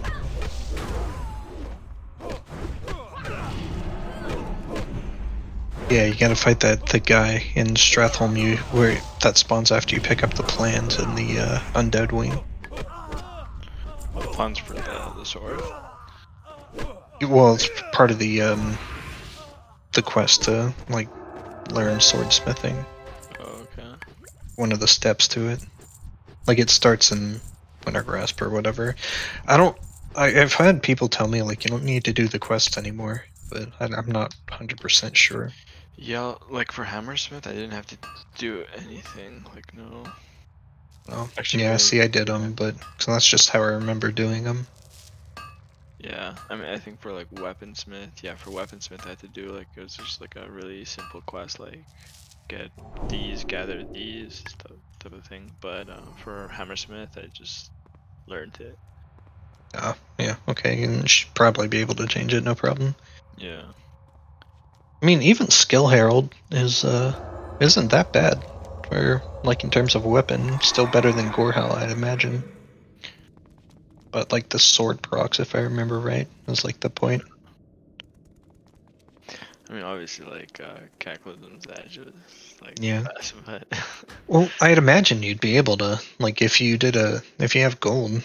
Yeah, you gotta fight that the guy in Stratholme you where that spawns after you pick up the plans in the uh, Undead Wing. The plans for the, the sword. Well, it's part of the um, the quest to like learn swordsmithing. okay. One of the steps to it. Like it starts in Wintergrasp or whatever. I don't. I, I've had people tell me like you don't need to do the quest anymore, but I, I'm not hundred percent sure. Yeah, like for Hammersmith, I didn't have to do anything. Like no. Well, Actually, yeah, really- see, I did them, but so that's just how I remember doing them. Yeah, I mean, I think for like weaponsmith, yeah, for weaponsmith, I had to do like it was just like a really simple quest, like get these, gather these, type, type of thing. But uh, for hammersmith, I just learned it. Ah, yeah, okay, you should probably be able to change it, no problem. Yeah. I mean, even Skill Herald is uh isn't that bad. Or like in terms of weapon, still better than Gorehowl, I'd imagine. But like the sword procs, if I remember right, was like the point. I mean, obviously, like uh, Cataclysm's Edge was like Yeah. best, but Well, I'd imagine you'd be able to like if you did a if you have gold,